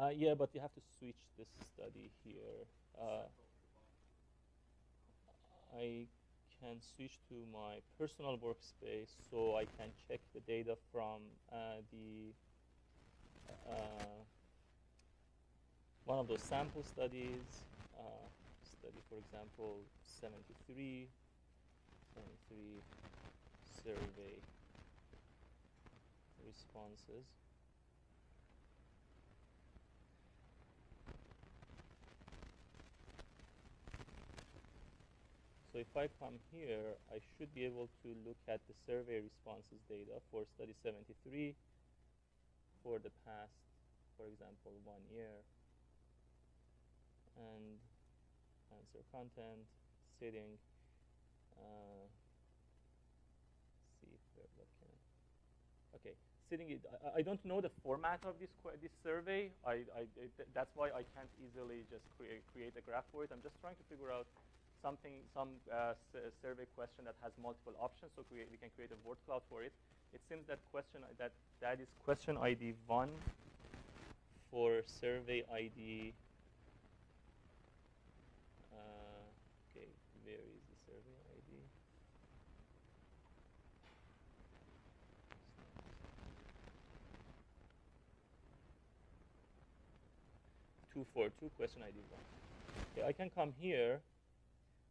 [SPEAKER 1] uh, yeah, but you have to switch this study here. Uh, I can switch to my personal workspace so I can check the data from uh, the uh, one of those sample studies. Uh, study, for example, 73, 73 survey responses. So if I come here, I should be able to look at the survey responses data for study 73 for the past, for example, one year. And answer content, sitting, uh, see if we're looking. Okay, sitting. It, I, I don't know the format of this this survey. I, I it, that's why I can't easily just create create a graph for it. I'm just trying to figure out something, some uh, s- survey question that has multiple options. So create, we can create a word cloud for it. It seems that question that that is question ID one for survey ID. Uh, okay, where is the survey ID? Two four two question ID one. Okay, I can come here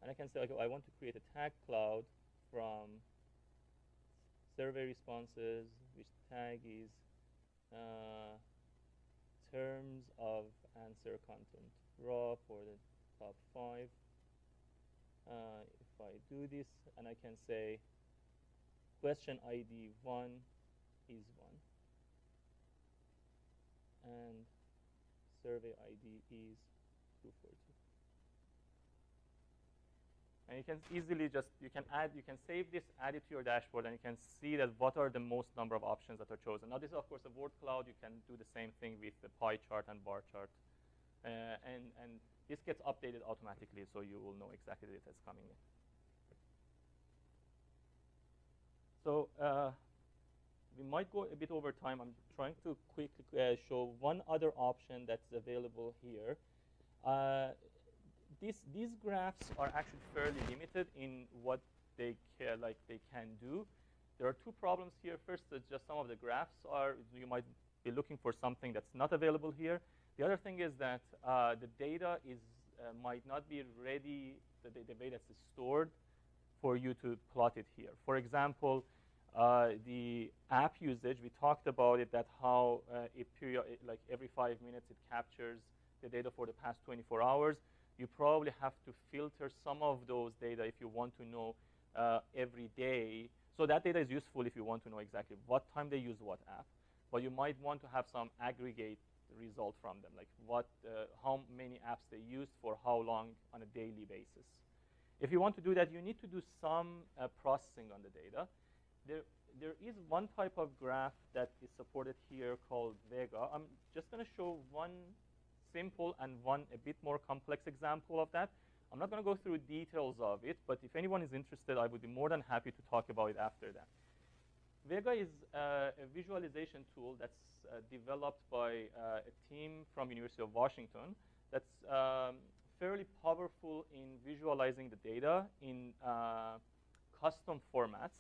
[SPEAKER 1] and I can say, okay, I want to create a tag cloud from survey responses, which tag is uh, terms of answer content raw for the top five. Uh, if I do this, and I can say question ID one is one, and survey ID is two four two. And you can easily just, you can add, you can save this, add it to your dashboard, and you can see that what are the most number of options that are chosen. Now this is of course a word cloud, you can do the same thing with the pie chart and bar chart. Uh, and, and this gets updated automatically, so you will know exactly that it's coming in. So uh, we might go a bit over time. I'm trying to quickly uh, show one other option that's available here. Uh, these these graphs are actually fairly limited in what they ca- like they can do. There are two problems here. First, just some of the graphs are you might be looking for something that's not available here. The other thing is that uh, the data is uh, might not be ready, the, way that's stored, for you to plot it here. For example, uh, the app usage, we talked about it, that how uh, it period, like every five minutes it captures the data for the past 24 hours. You probably have to filter some of those data if you want to know uh, every day. So that data is useful if you want to know exactly what time they use what app. But you might want to have some aggregate result from them, like what, uh, how many apps they used for how long on a daily basis. If you want to do that, you need to do some uh, processing on the data. There, there is one type of graph that is supported here called Vega. I'm just going to show one simple and one a bit more complex example of that. I'm not going to go through details of it, but if anyone is interested, I would be more than happy to talk about it after that. Vega is uh, a visualization tool that's uh, developed by uh, a team from University of Washington that's um, fairly powerful in visualizing the data in uh, custom formats.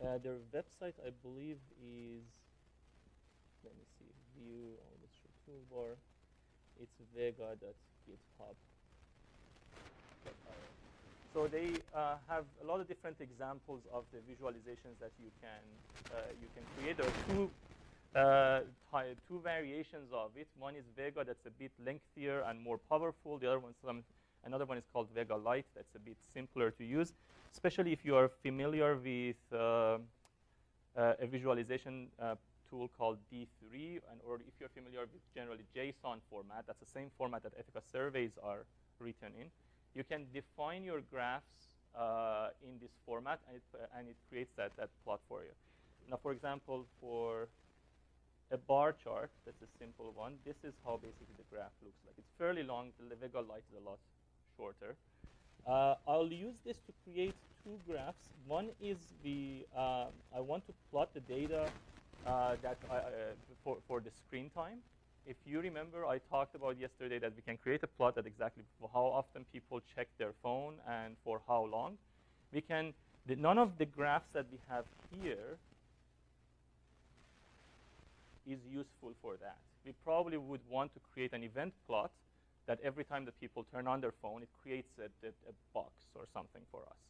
[SPEAKER 1] Uh, their website, I believe, is, let me see, view the toolbar. It's vega.github. So they uh, have a lot of different examples of the visualizations that you can uh, you can create. There are two uh, two variations of it. One is Vega that's a bit lengthier and more powerful. The other one, some, another one is called Vega Lite that's a bit simpler to use, especially if you are familiar with uh, uh, a visualization uh, tool called D3, and or if you're familiar with generally JSON format, that's the same format that Ethica surveys are written in you can define your graphs uh, in this format, and it, uh, and it creates that, that plot for you. Now, for example, for a bar chart, that's a simple one, this is how basically the graph looks like. It's fairly long. The Vega Lite is a lot shorter. Uh, I'll use this to create two graphs. One is the, um, I want to plot the data uh, that uh, for, for the screen time if you remember, I talked about yesterday that we can create a plot that exactly how often people check their phone and for how long. We can, the, none of the graphs that we have here is useful for that. We probably would want to create an event plot that every time that people turn on their phone, it creates a, a, a box or something for us.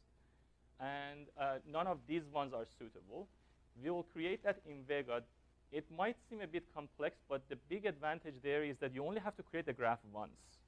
[SPEAKER 1] And uh, none of these ones are suitable. We will create that in Vega it might seem a bit complex, but the big advantage there is that you only have to create the graph once.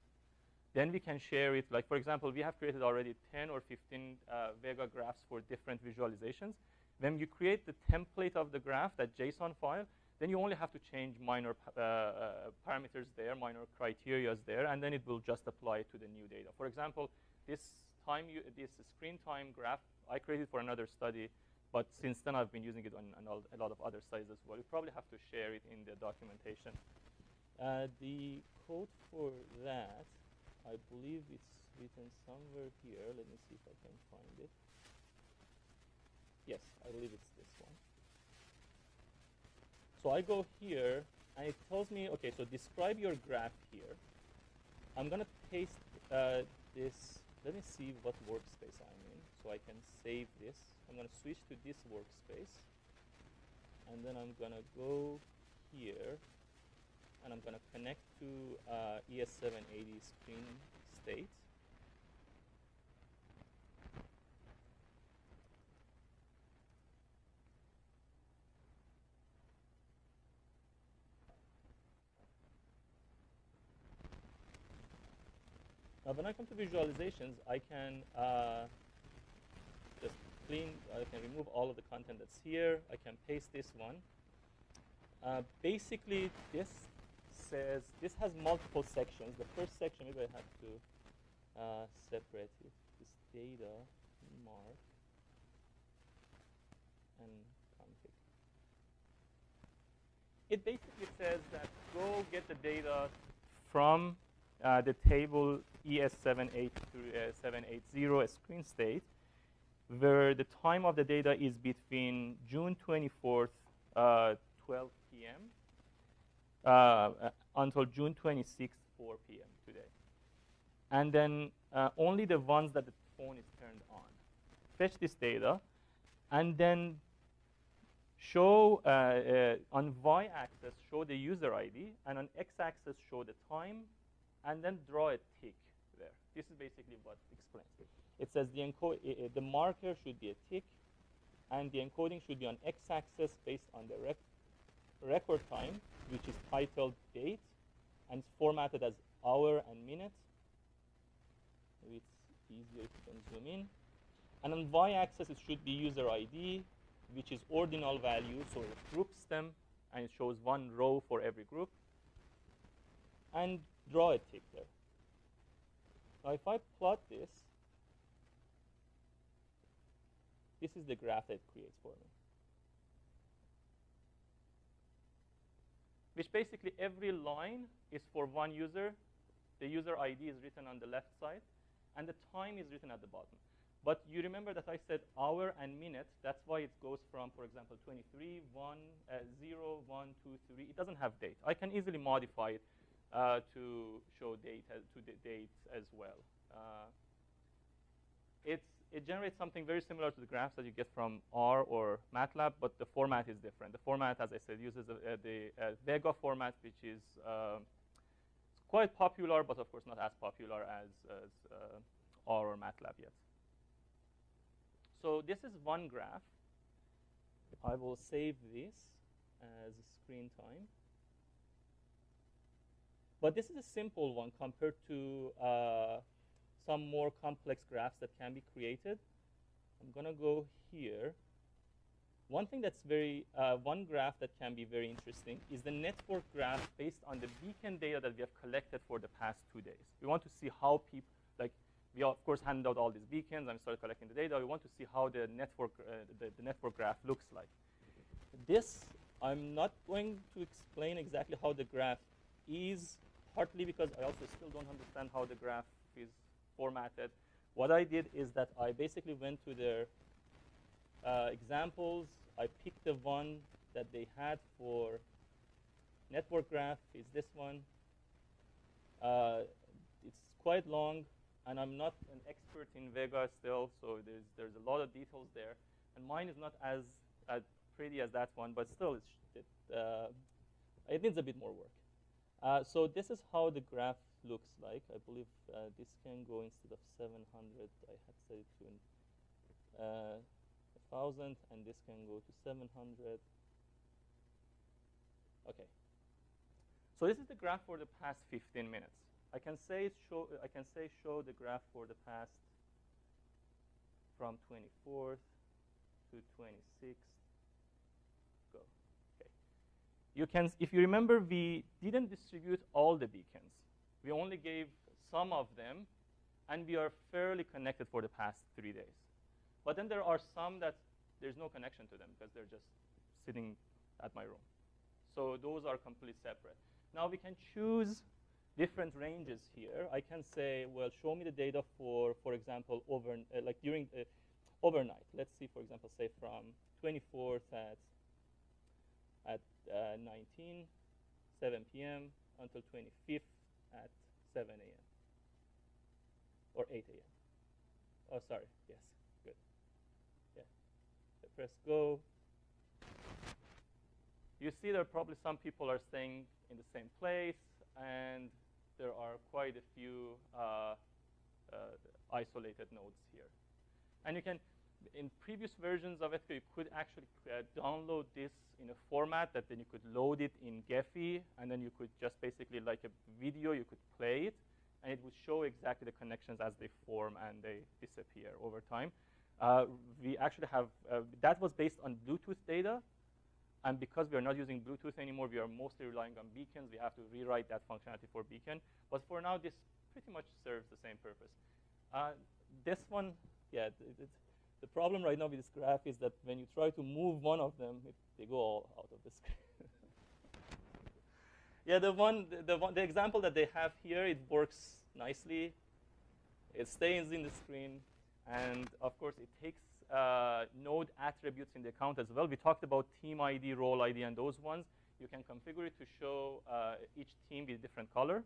[SPEAKER 1] Then we can share it. Like, for example, we have created already 10 or 15 uh, Vega graphs for different visualizations. When you create the template of the graph, that JSON file, then you only have to change minor uh, uh, parameters there, minor criterias there, and then it will just apply to the new data. For example, this time, you, this screen time graph I created for another study but since then, I've been using it on, on a lot of other sites as well. You probably have to share it in the documentation. Uh, the code for that, I believe it's written somewhere here. Let me see if I can find it. Yes, I believe it's this one. So I go here, and it tells me, okay, so describe your graph here. I'm going to paste uh, this. Let me see what workspace I'm in, so I can save this. I'm going to switch to this workspace and then I'm going to go here and I'm going to connect to uh, ES780 screen state. Now when I come to visualizations, I can uh, clean, I can remove all of the content that's here. I can paste this one. Uh, basically, this says, this has multiple sections. The first section, maybe I have to uh, separate it. This data mark and config. It basically says that go get the data from uh, the table ES78 to uh, 780 screen state where the time of the data is between June 24th, uh, 12 p.m. Uh, until June 26th, 4 p.m. today. And then uh, only the ones that the phone is turned on. Fetch this data, and then show uh, uh, on y-axis show the user ID, and on x-axis show the time, and then draw a tick there. This is basically what explains it. It says the, the marker should be a tick, and the encoding should be on x-axis based on the rec- record time, which is titled date, and it's formatted as hour and minute. Maybe it's easier if you can zoom in. And on y-axis, it should be user ID, which is ordinal value, so it groups them, and it shows one row for every group. And draw a tick there. Now, if I plot this, this is the graph that it creates for me. Which basically every line is for one user. The user ID is written on the left side, and the time is written at the bottom. But you remember that I said hour and minute. That's why it goes from, for example, 23, 1, uh, 0, 1, 2, 3. It doesn't have date. I can easily modify it uh, to show date as, to the dates as well. Uh, it's, it generates something very similar to the graphs that you get from R or MATLAB, but the format is different. The format, as I said, uses uh, the uh, Vega format, which is um, quite popular, but of course not as popular as, as uh, R or MATLAB yet. So this is one graph. I will save this as screen time. But this is a simple one compared to uh, some more complex graphs that can be created. I'm going to go here. One thing that's very, uh, one graph that can be very interesting is the network graph based on the beacon data that we have collected for the past two days. We want to see how people, like, we of course handed out all these beacons and started collecting the data. We want to see how the network, uh, the, the network graph looks like. This, I'm not going to explain exactly how the graph is, partly because I also still don't understand how the graph is formatted. What I did is that I basically went to their uh, examples. I picked the one that they had for network graph is this one. Uh, it's quite long, and I'm not an expert in Vega still, so there's there's a lot of details there. And mine is not as, as pretty as that one, but still, it, uh, it needs a bit more work. Uh, so this is how the graph looks like. I believe uh, this can go instead of 700. I had set it to uh, 1,000, and this can go to 700. Okay. So this is the graph for the past 15 minutes. I can say show. I can say show the graph for the past from 24th to 26th. Go. Okay. You can, if you remember, we didn't distribute all the beacons. We only gave some of them, and we are fairly connected for the past three days. But then there are some that there's no connection to them because they're just sitting at my room. So those are completely separate. Now we can choose different ranges here. I can say, well, show me the data for, for example, over, uh, like during uh, overnight. Let's see, for example, say from 24th at at uh, 19, 7 p.m. until 25th at 7 a.m. or 8 a.m. Oh, sorry. Yes, good. Yeah. Press go. You see there probably some people are staying in the same place, and there are quite a few uh, uh, isolated nodes here. And you can, in previous versions of it, you could actually uh, download this in a format that then you could load it in Gephi, and then you could just basically, like a video, you could play it, and it would show exactly the connections as they form and they disappear over time. Uh, we actually have, uh, that was based on Bluetooth data, and because we are not using Bluetooth anymore, we are mostly relying on beacons. We have to rewrite that functionality for beacon. But for now, this pretty much serves the same purpose. Uh, this one, yeah, it, it, the problem right now with this graph is that when you try to move one of them, it, they go all out of the screen. yeah, the one, the, the one, the example that they have here, it works nicely. It stays in the screen, and of course, it takes uh, node attributes in the account as well. We talked about team ID, role ID, and those ones. You can configure it to show uh, each team with a different color.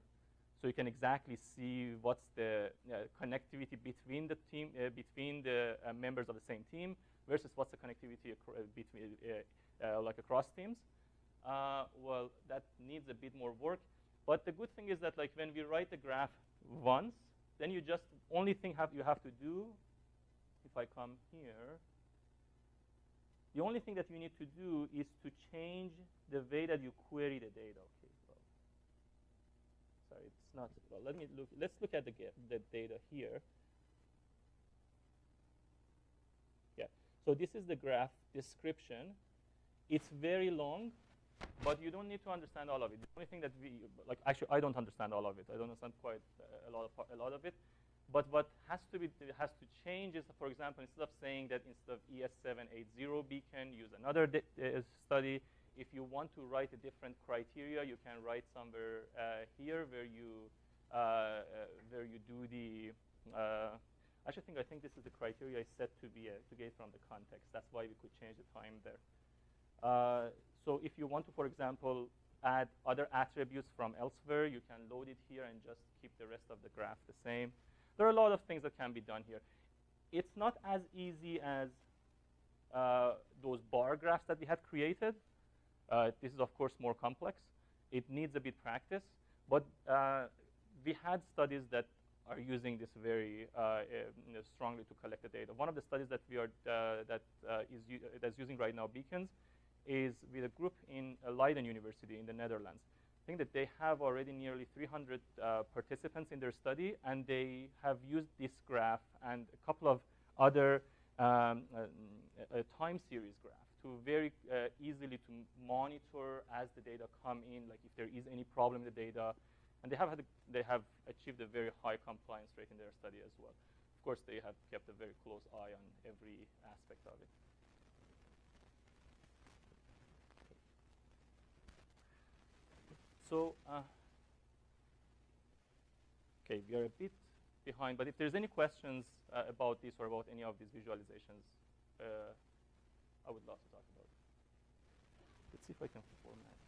[SPEAKER 1] So you can exactly see what's the uh, connectivity between the team, uh, between the uh, members of the same team versus what's the connectivity between, like across teams. well, that needs a bit more work. But the good thing is that like when we write the graph once, then you just only thing have you have to do. If I come here, the only thing that you need to do is to change the way that you query the data. Sorry, it's not. Well, let me look. Let's look at the the data here. Yeah. So this is the graph description. It's very long, but you don't need to understand all of it. The only thing that we like, actually, I don't understand all of it. I don't understand quite uh, a lot of a lot of it. But what has to be has to change is, for example, instead of saying that instead of E ES780 beacon, use another uh, study. If you want to write a different criteria, you can write somewhere uh, here where you uh, uh, where you do the. Uh, actually, think I think this is the criteria I set to be to get from the context. That's why we could change the time there. So if you want to, for example, add other attributes from elsewhere, you can load it here and just keep the rest of the graph the same. There are a lot of things that can be done here. It's not as easy as uh, those bar graphs that we had created. Uh, this is, of course, more complex. It needs a bit practice, but uh, we had studies that are using this very uh, uh, strongly to collect the data. One of the studies that we are uh, that uh, is that's using right now beacons is with a group in Leiden University in the Netherlands. I think that they have already nearly 300 uh, participants in their study, and they have used this graph and a couple of other um, time series graph to very uh, easily to monitor as the data come in, like if there is any problem in the data, and they have had they have achieved a very high compliance rate in their study as well. Of course, they have kept a very close eye on every aspect of it. So, uh, okay, we are a bit behind, but if there's any questions uh, about this or about any of these visualizations, uh, I would love to talk about. Let's see if I can format it.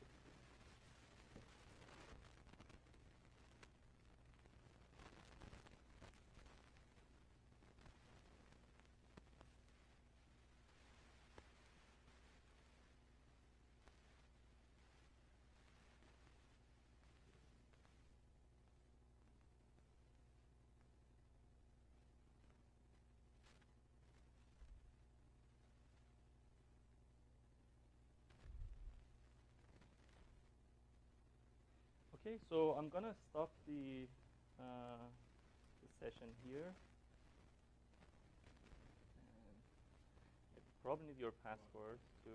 [SPEAKER 1] Okay, so I'm gonna stop the, uh, the session here. And I probably need your password to,